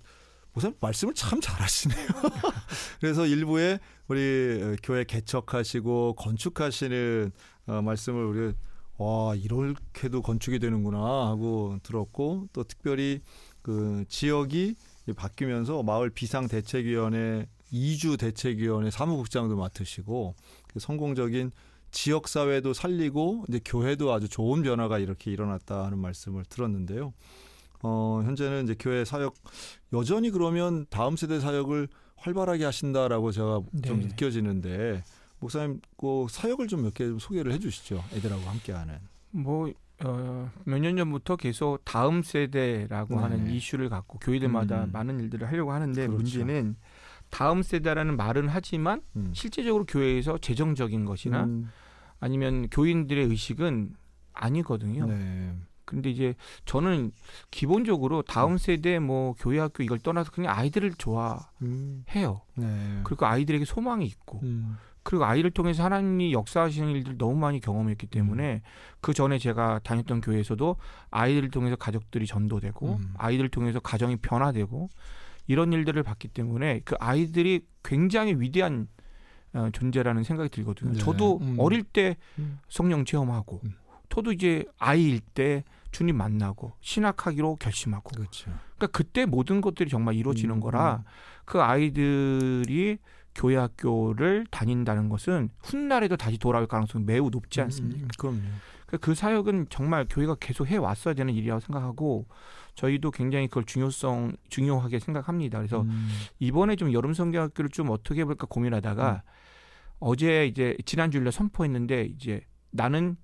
목사님 말씀을 참 잘하시네요. 그래서 일부에 우리 교회 개척하시고 건축하시는 어, 말씀을 우리 와 이렇게도 건축이 되는구나 하고 들었고 또 특별히 그 지역이 바뀌면서 마을 비상 대책위원회 이주 대책위원회 사무국장도 맡으시고 그 성공적인 지역 사회도 살리고 이제 교회도 아주 좋은 변화가 이렇게 일어났다 하는 말씀을 들었는데요. 어, 현재는 이제 교회 사역 여전히 그러면 다음 세대 사역을 활발하게 하신다라고 제가 좀 네. 느껴지는데 목사님 그 사역을 좀 몇개 소개를 해주시죠. 애들하고 함께하는. 뭐 어, 몇 년 전부터 계속 다음 세대라고 네. 하는 이슈를 갖고 교회들마다 음. 많은 일들을 하려고 하는데 그렇죠. 문제는 다음 세대라는 말은 하지만 음. 실제적으로 교회에서 재정적인 것이나 음, 아니면 교인들의 의식은 아니거든요. 네. 근데 이제 저는 기본적으로 다음 세대 뭐 교회 학교 이걸 떠나서 그냥 아이들을 좋아해요. 음, 네. 그리고 아이들에게 소망이 있고 음, 그리고 아이를 통해서 하나님이 역사하시는 일들 너무 많이 경험했기 때문에 그 전에 제가 다녔던 교회에서도 아이들을 통해서 가족들이 전도되고 음. 아이들을 통해서 가정이 변화되고 이런 일들을 봤기 때문에 그 아이들이 굉장히 위대한 어, 존재라는 생각이 들거든요. 네. 저도 음. 어릴 때 음. 성령 체험하고 음. 저도 이제 아이일 때 주님 만나고 신학하기로 결심하고 그렇죠. 그러니까 그때 모든 것들이 정말 이루어지는 음, 거라 그 아이들이 교회 학교를 다닌다는 것은 훗날에도 다시 돌아올 가능성이 매우 높지 않습니까? 음, 그럼요. 그그 사역은 정말 교회가 계속 해 왔어야 되는 일이라고 생각하고 저희도 굉장히 그걸 중요성 중요하게 생각합니다. 그래서 음, 이번에 좀 여름 성경학교를 좀 어떻게 해볼까 고민하다가 어제 이제 지난 주일에 선포했는데 이제 나는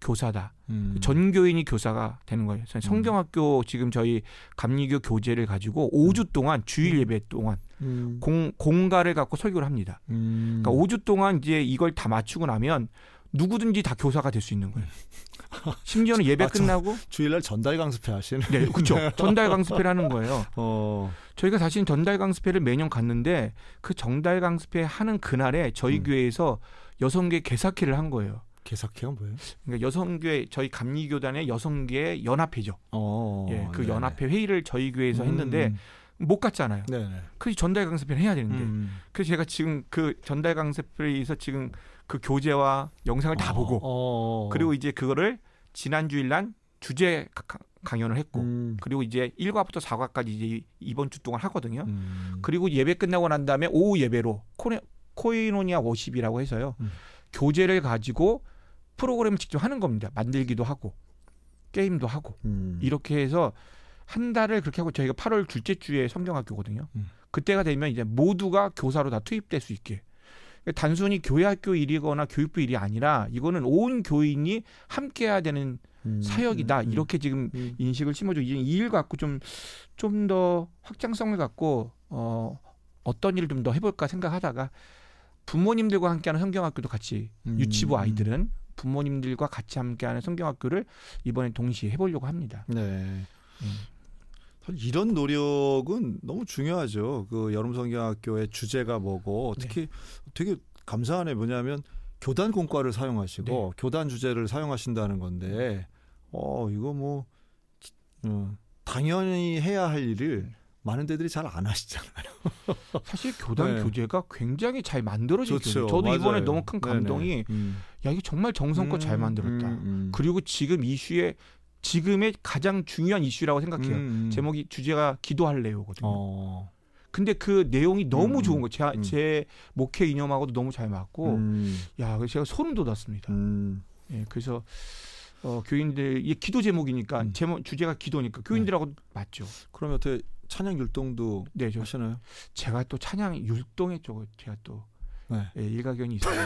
교사다. 음. 전교인이 교사가 되는 거예요. 그래서 성경학교 지금 저희 감리교 교재를 가지고 5주 동안 주일 예배 동안 음, 공, 공가를 갖고 설교를 합니다. 음. 그러니까 5주 동안 이제 이걸 다 맞추고 나면 누구든지 다 교사가 될 수 있는 거예요. 심지어는 예배 아, 저- 끝나고 주일날 전달 강습회 하시는. 네, 그렇죠. 전달 강습회를 하는 거예요. 어. 저희가 사실 전달 강습회를 매년 갔는데 그 전달 강습회 하는 그날에 저희 음. 교회에서 여성계 개사회를 한 거예요. 개사회가 뭐예요? 그러니까 여성교회 저희 감리교단의 여성계 연합회죠. 어. 예, 그 네네. 연합회 회의를 저희 교회에서 했는데 음, 못 갔잖아요. 네네. 그래서 전달 강습회를 해야 되는데 음. 그래서 제가 지금 그 전달 강습회에서 지금 그 교재와 영상을 다 어, 보고 어. 그리고 이제 그거를 지난 주일 날 주제 강연을 했고 음. 그리고 이제 1과부터 4과까지 이제 이번 주 동안 하거든요. 음. 그리고 예배 끝나고 난 다음에 오후 예배로 코네, 코이노니아 워십이라고 해서요. 음. 교재를 가지고 프로그램을 직접 하는 겁니다. 만들기도 하고 게임도 하고 음. 이렇게 해서 한 달을 그렇게 하고 저희가 8월 둘째 주에 성경학교거든요. 음. 그때가 되면 이제 모두가 교사로 다 투입될 수 있게. 그러니까 단순히 교회학교 일이거나 교육부 일이 아니라 이거는 온 교인이 함께해야 되는 음. 사역이다. 음, 음. 이렇게 지금 음. 인식을 심어줘. 이제 이 일 갖고 좀 좀 더 확장성을 갖고 어 어떤 일을 좀 더 해볼까 생각하다가 부모님들과 함께하는 성경학교도 같이 음. 유치부 아이들은 부모님들과 같이 함께하는 성경학교를 이번에 동시에 해보려고 합니다. 네. 음. 이런 노력은 너무 중요하죠. 그 여름 성경학교의 주제가 뭐고 네. 특히 되게 감사하네 뭐냐면 교단 공과를 사용하시고 네. 교단 주제를 사용하신다는 건데 어 이거 뭐 어, 당연히 해야 할 일을 많은 데들이 잘 안 하시잖아요. 사실 교단 네. 교재가 굉장히 잘 좋죠. 있어요. 저도 이번에 맞아요. 너무 큰. 감동이 음. 야 이게 정말 정성껏 잘 음, 만들었다. 음, 음. 그리고 지금 이슈에 지금의 가장 중요한 이슈라고 생각해요. 음, 음. 제목이 주제가 기도할래요거든요. 어. 근데 그 내용이 너무 음, 좋은 거. 제, 음. 제 목회 이념하고도 너무 잘 맞고, 음, 야, 그래서 제가 소름 돋았습니다. 음. 예, 그래서 어, 교인들 이게 기도 제목이니까 음. 제목 주제가 기도니까 교인들하고 맞죠. 그러면 어떻게 찬양 율동도 네, 저 하시나요? 제가 또 찬양 율동에 쪽 제가 또 네. 예, 일가견이 있어요.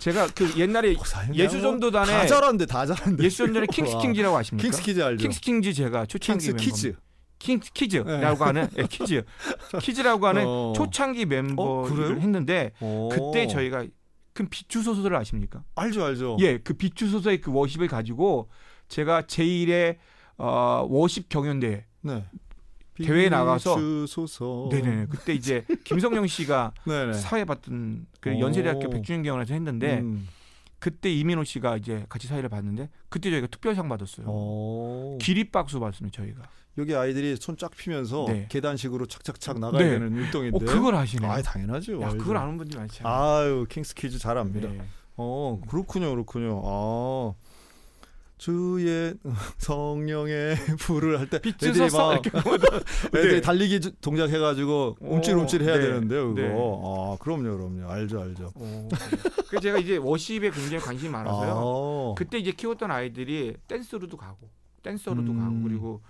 제가 그 옛날에 목사님 예수전도단에 다 잘하는데 다 잘하는데 예수전도단에 King's Kids라고 아십니까? King's Kids 알죠? King's Kids 제가 초창기 King's 멤버. Kids King's Kids라고 네. 하는 예, Kids Kids라고 하는 어. 초창기 멤버를 그래요? 했는데 어. 그때 저희가 큰 비추소서를 아십니까? 알죠 알죠. 예, 그 비추소서의 그 worship을 가지고 제가 제1의 어, 워십 경연대 네. 대회에 나가서 비추소서. 네네 그때 이제 김성령 씨가. 사회 받던 그 오. 연세대학교 백주년 경연에서 했는데 음. 그때 이민호 씨가 이제 같이 사회를 봤는데 그때 저희가 특별상 받았어요. 어. 기립박수 받습니다 저희가. 여기 아이들이 손 쫙 피면서 네. 계단식으로 착착착 나가야 네. 되는 율동인데. 어 그걸 아시네. 아 당연하죠. 야. 그걸 아는 분들이 많지 않아요. 아유 킹스키즈 잘합니다. 네. 어 그렇군요 그렇군요. 아 주의 성령의 불을 할 때 애들이 막 애들이 네. 달리기 주- 동작 해가지고 오, 움찔움찔 해야 네, 되는데요 그거. 네. 아 그럼요 그럼요 알죠 알죠. 어, 그래서 제가 이제 워십에 굉장히 관심이 많아서요. 아. 그때 이제 키웠던 아이들이 댄스로도 가고 댄서로도 음. 가고 그리고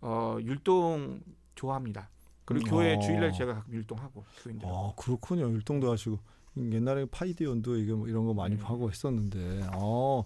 어, 율동 좋아합니다. 그리고 교회 어. 주일날 제가 가끔 율동하고 교인들. 아 그렇군요 율동도 하시고 옛날에 파이디온도 이게 뭐 이런 거 많이 네. 하고 했었는데 어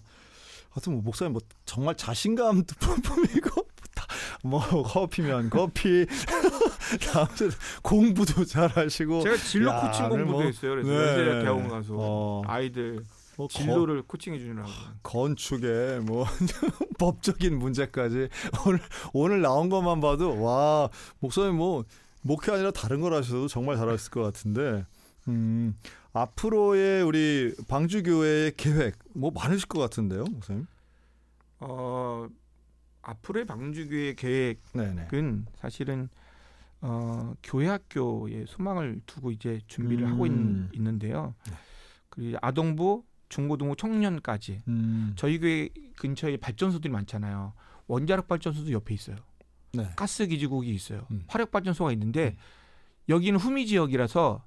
하여튼 뭐 목사님 뭐 정말 자신감도 뿜뿜이고 다- 뭐 커피면 커피 다음에 공부도 잘하시고 제가 진로 야, 코칭 공부도 뭐- 했어요. 그래서 네. 대학원 가서 어, 아이들 뭐 거- 진로를 코칭해 주느라고. 건축에 뭐 법적인 문제까지 오늘 오늘 나온 것만 봐도 와 목사님 뭐 목회 아니라 다른 걸 하셔도 정말 잘하실 것 같은데 음 앞으로의 우리 방주교회의 계획 뭐 많으실 것 같은데요 목사님 어, 앞으로의 방주교회 계획은 네네 사실은 어, 교회 학교에 소망을 두고 이제 준비를 하고 있, 음. 있는데요. 네. 그리고 아동부, 중고등부, 청년까지 음 저희 교회 근처에 발전소들이 많잖아요. 원자력 발전소도 옆에 있어요. 네. 가스 기지국이 있어요. 음. 화력 발전소가 있는데 음. 여기는 후미 지역이라서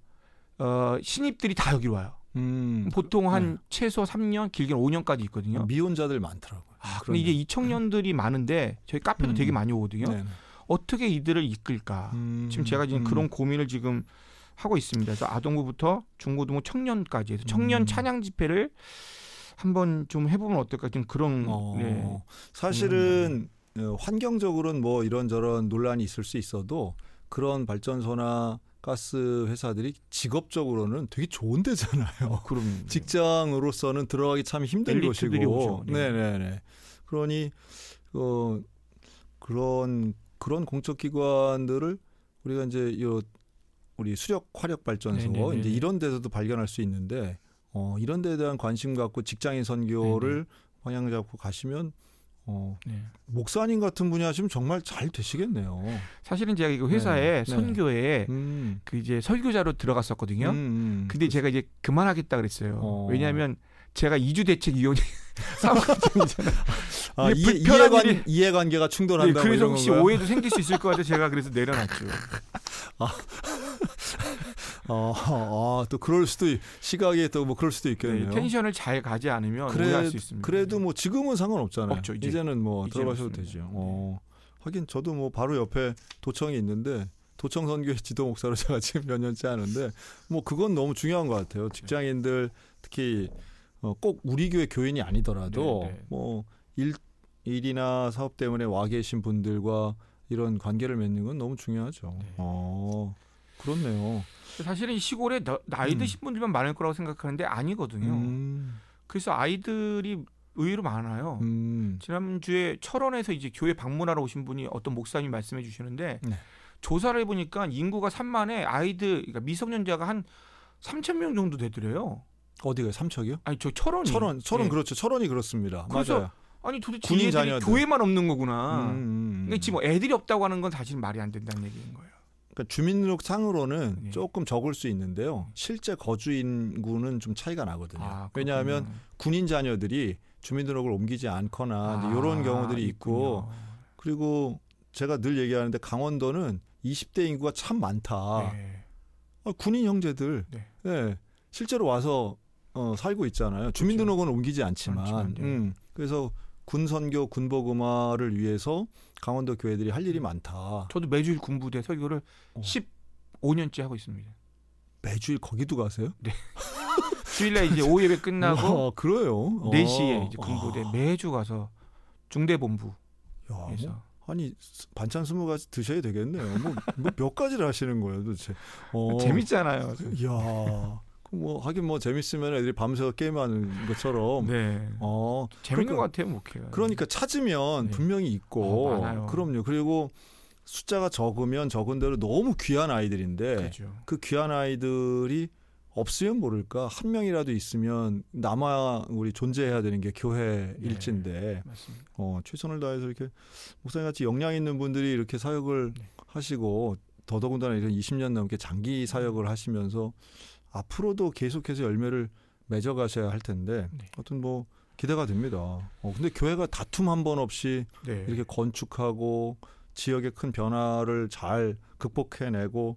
어, 신입들이 다 여기로 와요. 음, 보통 한 네. 최소 3년, 길게는 5년까지 있거든요. 미혼자들 많더라고요 아, 근데 이제 이 청년들이 많은데 저희 카페도 음. 되게 많이 오거든요. 네네. 어떻게 이들을 이끌까? 음, 지금 제가 지금 음. 그런 고민을 지금 하고 있습니다. 그래서 아동부부터 중고등부 청년까지 해서 청년 음. 찬양 집회를 한번 좀 해보면 어떨까 지금 그런 어, 네. 사실은 어, 환경적으로는 뭐 이런저런 논란이 있을 수 있어도 그런 발전소나 가스 회사들이 직업적으로는 되게 좋은 데잖아요. 그럼 직장으로서는 들어가기 참 힘든 곳이고. 오죠. 네. 네네 네. 그러니 어, 그런 그런 공적 기관들을 우리가 이제 요 우리 수력 화력 발전소 네네네. 이제 이런 데서도 발견할 수 있는데 어, 이런 데에 대한 관심 갖고 직장인 선교를 방향 잡고 가시면 어, 네. 목사님 같은 분이 하시면 정말 잘 되시겠네요. 사실은 제가 이거 회사에 네. 네. 선교에 음. 그 이제 설교자로 들어갔었거든요. 음, 음. 근데 제가 이제 그만하겠다 그랬어요. 어. 왜냐하면 제가 이주 대책 위원회 사무장이잖아요. 아, 이게 이해, 불편한 이해관, 이해관계가 네, 충돌한다. 뭐 그래서 혹시? 오해도 생길 수 있을 것 같아서 제가 그래서 내려놨죠. 아, 아, 또 그럴 수도 있- 시각이 또뭐 그럴 수도 네, 있겠네요. 텐션을 잘 가지 않으면 그래- 오해할 수 있습니다. 그래도 뭐 지금은 상관없잖아요. 없죠, 이제. 뭐 이제 들어가셔도 없습니다. 되죠. 네. 어. 하긴 저도 뭐 바로 옆에 도청이 있는데 도청 선교회 지도 목사로 제가 지금 몇 년째 하는데 뭐 그건 너무 중요한 것 같아요. 직장인들 특히 어, 꼭 우리 교회 교인이 아니더라도 네, 네. 뭐 일, 일이나 사업 때문에 와 계신 분들과 이런 관계를 맺는 건 너무 중요하죠. 네. 어, 그렇네요. 사실은 이 시골에 나, 나이 음. 드신 분들만 많을 거라고 생각하는데 아니거든요. 음, 그래서 아이들이 의외로 많아요. 음, 지난주에 철원에서 이제 교회 방문하러 오신 분이 어떤 목사님 말씀해 주시는데 네. 조사를 해보니까 인구가 3만에 아이들 그러니까 미성년자가 한 3천 명 정도 되더래요. 어디가 삼척이요? 아니 저 철원이 철원, 철원 예. 그렇죠. 철원이 그렇습니다. 맞아요. 아니 도대체 군인 이 자녀들. 교회만 없는 거구나. 음, 음, 음. 그러니까 지금 애들이 없다고 하는 건 사실 말이 안 된다는 얘기인 거예요. 그러니까 주민등록상으로는 네. 조금 적을 수 있는데요. 실제 거주 인구는 좀 차이가 나거든요. 아, 왜냐하면. 군인 자녀들이 주민등록을 옮기지 않거나 이제 이런 아, 경우들이 있고 있군요. 그리고 제가 늘 얘기하는데 강원도는 20대 인구가 참 많다. 네. 아, 군인 형제들, 네. 예, 실제로 와서 어, 살고 있잖아요. 주민등록은 옮기지 않지만, 않지만, 네. 음, 그래서 군 선교, 군복 음화를 위해서 강원도 교회들이 할 일이 많다. 저도 매주일 군부대 설교를 어. 15년째 하고 있습니다. 매주일 거기도 가세요? 주일날 이제 오후 예배 끝나고 와, 그래요? 4시에 이제 어. 군부대 매주 가서 중대본부 에서 야, 뭐, 아니 스- 반찬 스무 가지 드셔야 되겠네요. 뭐 몇 가지를 하시는 거예요, 도대체? 어. 재밌잖아요. 그 뭐 하긴 뭐 재밌으면 애들이 밤새워 게임하는 것처럼. 네. 어, 재밌는 그러니까- 것 같아요, 목회가. 그러니까 찾으면 네. 분명히 있고. 어, 많아요. 그럼요. 그리고 숫자가 적으면 적은 대로 너무 귀한 아이들인데 그렇죠. 그 귀한 아이들이 없으면 모를까 한 명이라도 있으면 남아 우리 존재해야 되는 게 교회 네. 어, 최선을 다해서 이렇게 목사님 같이 역량 있는 분들이 이렇게 사역을 네. 하시고 더더군다나 이런 20년 넘게 장기 사역을 하시면서 앞으로도 계속해서 열매를 맺어가셔야 할 텐데 네. 하여튼 뭐 기대가 됩니다. 어, 근데 교회가 다툼 한 번 없이 네. 이렇게 건축하고 지역의 큰 변화를 잘 극복해내고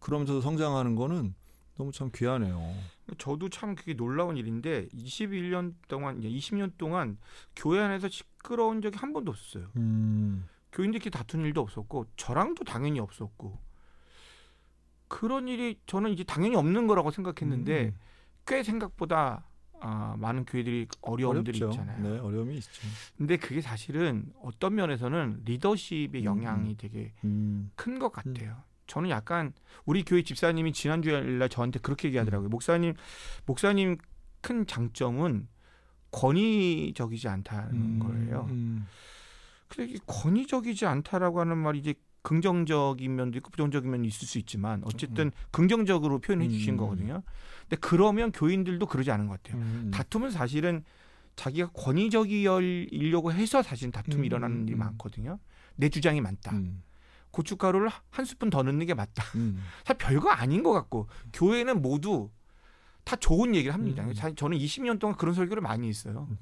그러면서 성장하는 거는 너무 참 귀하네요. 저도 참 그게 놀라운 일인데 21년 동안, 20년 동안 교회 안에서 시끄러운 적이 한 번도 없었어요. 음, 교인들끼리 다툰 일도 없었고 저랑도 당연히 없었고 그런 일이 저는 이제 당연히 없는 거라고 생각했는데 음, 꽤 생각보다 아, 많은 교회들이 어려움들이 어렵죠. 있잖아요. 네, 어려움이 있죠. 근데 그게 사실은 어떤 면에서는 리더십의 음, 영향이 되게 음, 큰것 같아요. 저는 약간 우리 교회 집사님이 지난주에 저한테 그렇게 얘기하더라고요. 목사님, 목사님 큰 장점은 권위적이지 않다는 음, 거예요. 음, 근데 이 권위적이지 않다라고 하는 말이 이제 긍정적인 면도 있고 부정적인 면이 있을 수 있지만 어쨌든 긍정적으로 표현해 주신 음. 거거든요. 근데 그러면 교인들도 그러지 않은 것 같아요. 음, 다툼은 사실은 자기가 권위적이려고 해서 사실은 다툼이 음, 일어나는 일이 음. 많거든요. 내 주장이. 음, 고춧가루를 한 스푼 더 넣는 게 맞다. 음, 사실 별거 아닌 것 같고 교회는 모두 다 좋은 얘기를 합니다. 음. 사실 저는 20년 동안 그런 설교를 많이 했어요. 음.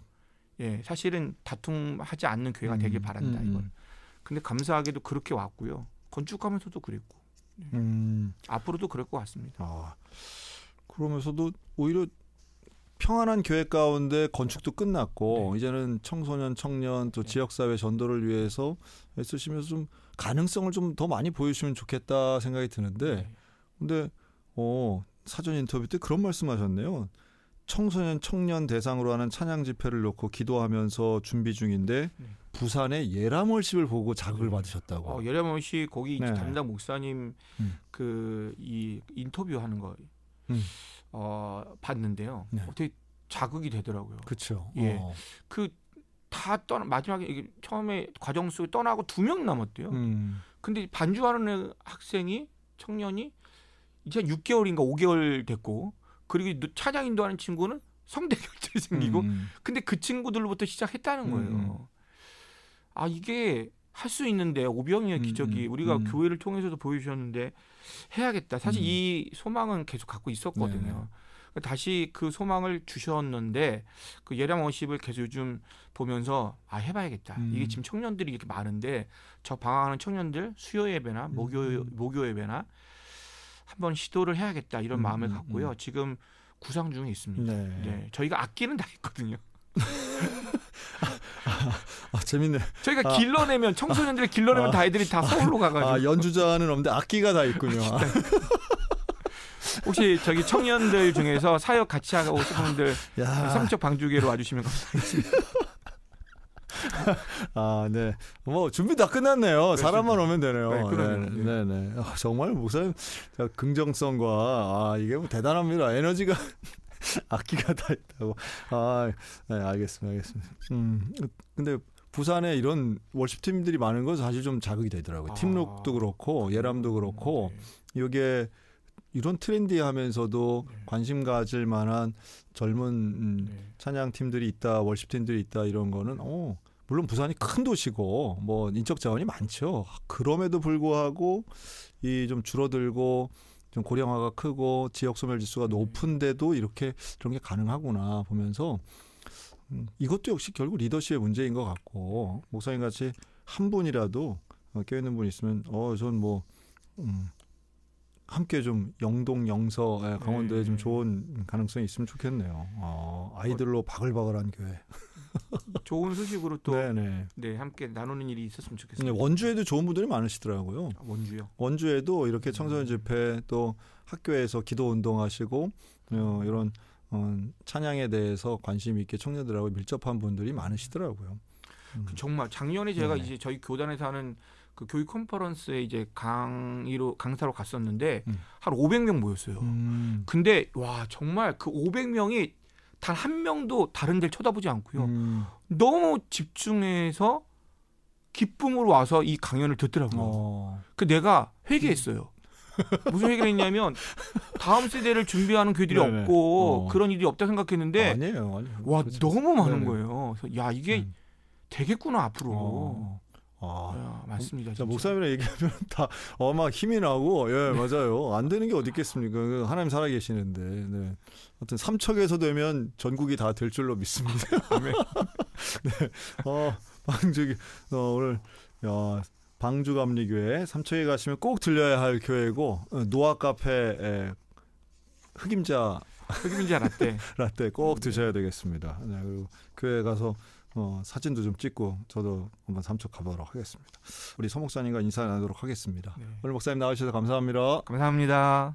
예, 사실은 다툼하지 않는 교회가 되길 바란다 음, 이걸. 근데 감사하게도 그렇게 왔고요. 건축하면서도 그랬고 음. 앞으로도 그럴 것 같습니다. 아, 그러면서도 오히려 평안한 교회 가운데 건축도 끝났고 네. 이제는 청소년, 청년 또 지역사회 전도를 위해서 애쓰시면서 좀 가능성을 좀 더 많이 보여주시면 좋겠다 생각이 드는데 네. 근데 어 사전 인터뷰 때 그런 말씀하셨네요. 청소년, 청년 대상으로 하는 찬양 집회를 놓고 기도하면서 준비 중인데 네. 부산의 예람월십을 보고 자극을 네. 받으셨다고. 어, 씨 거기 네. 담당 목사님 음. 그이 인터뷰하는 거 음. 어, 봤는데요. 네. 어떻게 자극이 되더라고요. 그렇죠. 예. 어. 다 떠나 마지막에 이게 처음에 과정 속에 떠나고 두 명 남았대요. 음. 근데 반주하는 애- 학생이 청년이 이제 한 6개월인가 5개월 됐고 그리고 너- 찬양 인도하는 친구는 성대 결절이 생기고 음. 근데 그 친구들로부터 시작했다는 거예요. 음. 아 이게 할 수 있는데 오병이의 음, 기적이 음, 우리가 음. 교회를 통해서도 보여주셨는데 해야겠다. 사실 음. 이 소망은 계속 갖고 있었거든요. 다시 그 소망을 주셨는데 그 예량 워십을 계속 요즘 보면서 아 해봐야겠다. 음. 이게 지금 청년들이 이렇게 많은데 저 방황하는 청년들 수요 예배나 목요 음. 목요 예배나 한번 시도를 해야겠다 이런 음, 마음을 음, 갖고요. 지금 구상 중에 있습니다. 네. 네, 저희가 악기는 다 있거든요. 아, 재밌네. 저희가 아. 길러내면 청소년들을 길러내면 아. 다 애들이 다 서울로 가가지고 아, 연주자는 없는데 악기가 다 있군요. 아, 혹시 저기 청년들 중에서 사역 같이 하고 싶은 분들 야. 삼척 방주계로 와주시면 감사하겠습니다. 아, 네. 뭐 준비 다 끝났네요. 사람만 오면 되네요. 네. 네, 네. 네. 아, 정말 목사님 자, 긍정성과 아, 이게 뭐 대단합니다. 에너지가 악기가 다 있다고. 아, 네, 알겠습니다. 알겠습니다. 음. 근데 부산에 이런 월십 팀들이 많은 건 사실 좀 자극이 되더라고요. 아. 팀룩도 그렇고 예람도 그렇고 네. 이게 이런 트렌디하면서도 네. 관심 가질 만한 젊은 음, 네. 찬양 팀들이 있다, 월십 팀들이 있다 이런 거는 어 물론 부산이 큰 도시고 뭐 인적 자원이 많죠. 그럼에도 불구하고 이 좀 줄어들고 좀 고령화가 크고 지역 소멸 지수가 네. 높은데도 이렇게 그런 게 가능하구나 보면서 음, 이것도 역시 결국 리더십의 문제인 것 같고 목사님 같이 한 분이라도 어, 껴있는 분 있으면 어 전뭐 음, 함께 좀 영동 영서 예, 강원도에 네. 좀 좋은 가능성이 있으면 좋겠네요. 어, 아이들로 바글바글한 교회. 좋은 소식으로 또 네, 네 네. 함께 나누는 일이 있었으면 좋겠습니다. 원주에도 좋은 분들이 많으시더라고요. 원주요. 원주에도 이렇게 음. 청소년 집회 또 학교에서 기도 운동하시고 어, 이런 어, 찬양에 대해서 관심 있게 청년들하고 밀접한 분들이 많으시더라고요. 음. 그 정말 작년에 제가 네네. 이제 저희 교단에서 하는 그 교육 컨퍼런스에 이제 강의로 강사로 갔었는데 음. 한 500명 모였어요. 음. 근데 와 정말 그 500명이 단 한 명도 다른 데를 쳐다보지 않고요. 음. 너무 집중해서 기쁨으로 와서 이 강연을 듣더라고요. 어. 그 내가 회개했어요. 무슨 회개를 했냐면 다음 세대를 준비하는 교회들이 네네. 없고 어. 그런 일이 없다 생각했는데 아니에요, 아니에요. 와 그렇지 너무 많은 네네. 거예요. 그래서 야 이게 음. 되겠구나 앞으로. 어. 아. 야, 맞습니다. 자, 진짜. 목사님이랑 얘기하면 다 어 막 힘이 나고 예 맞아요 안 되는 게 어디 있겠습니까 그 하나님 살아 계시는데 네. 하여튼 삼척에서 되면 전국이 다 될 줄로 믿습니다 아멘. 어 방주기 어, 오늘 야 방주감리교회 삼척에 가시면 꼭 들려야 할 교회고 어, 노아 카페 에, 흑임자 흑임자 라떼. 라떼 꼭 드셔야 되겠습니다 네, 그리고 교회 가서 어, 사진도 좀 찍고 저도 한번 삼척 가보도록 하겠습니다 우리 서 목사님과 인사 나누도록 하겠습니다 네. 오늘 목사님 나와주셔서 감사합니다. 감사합니다.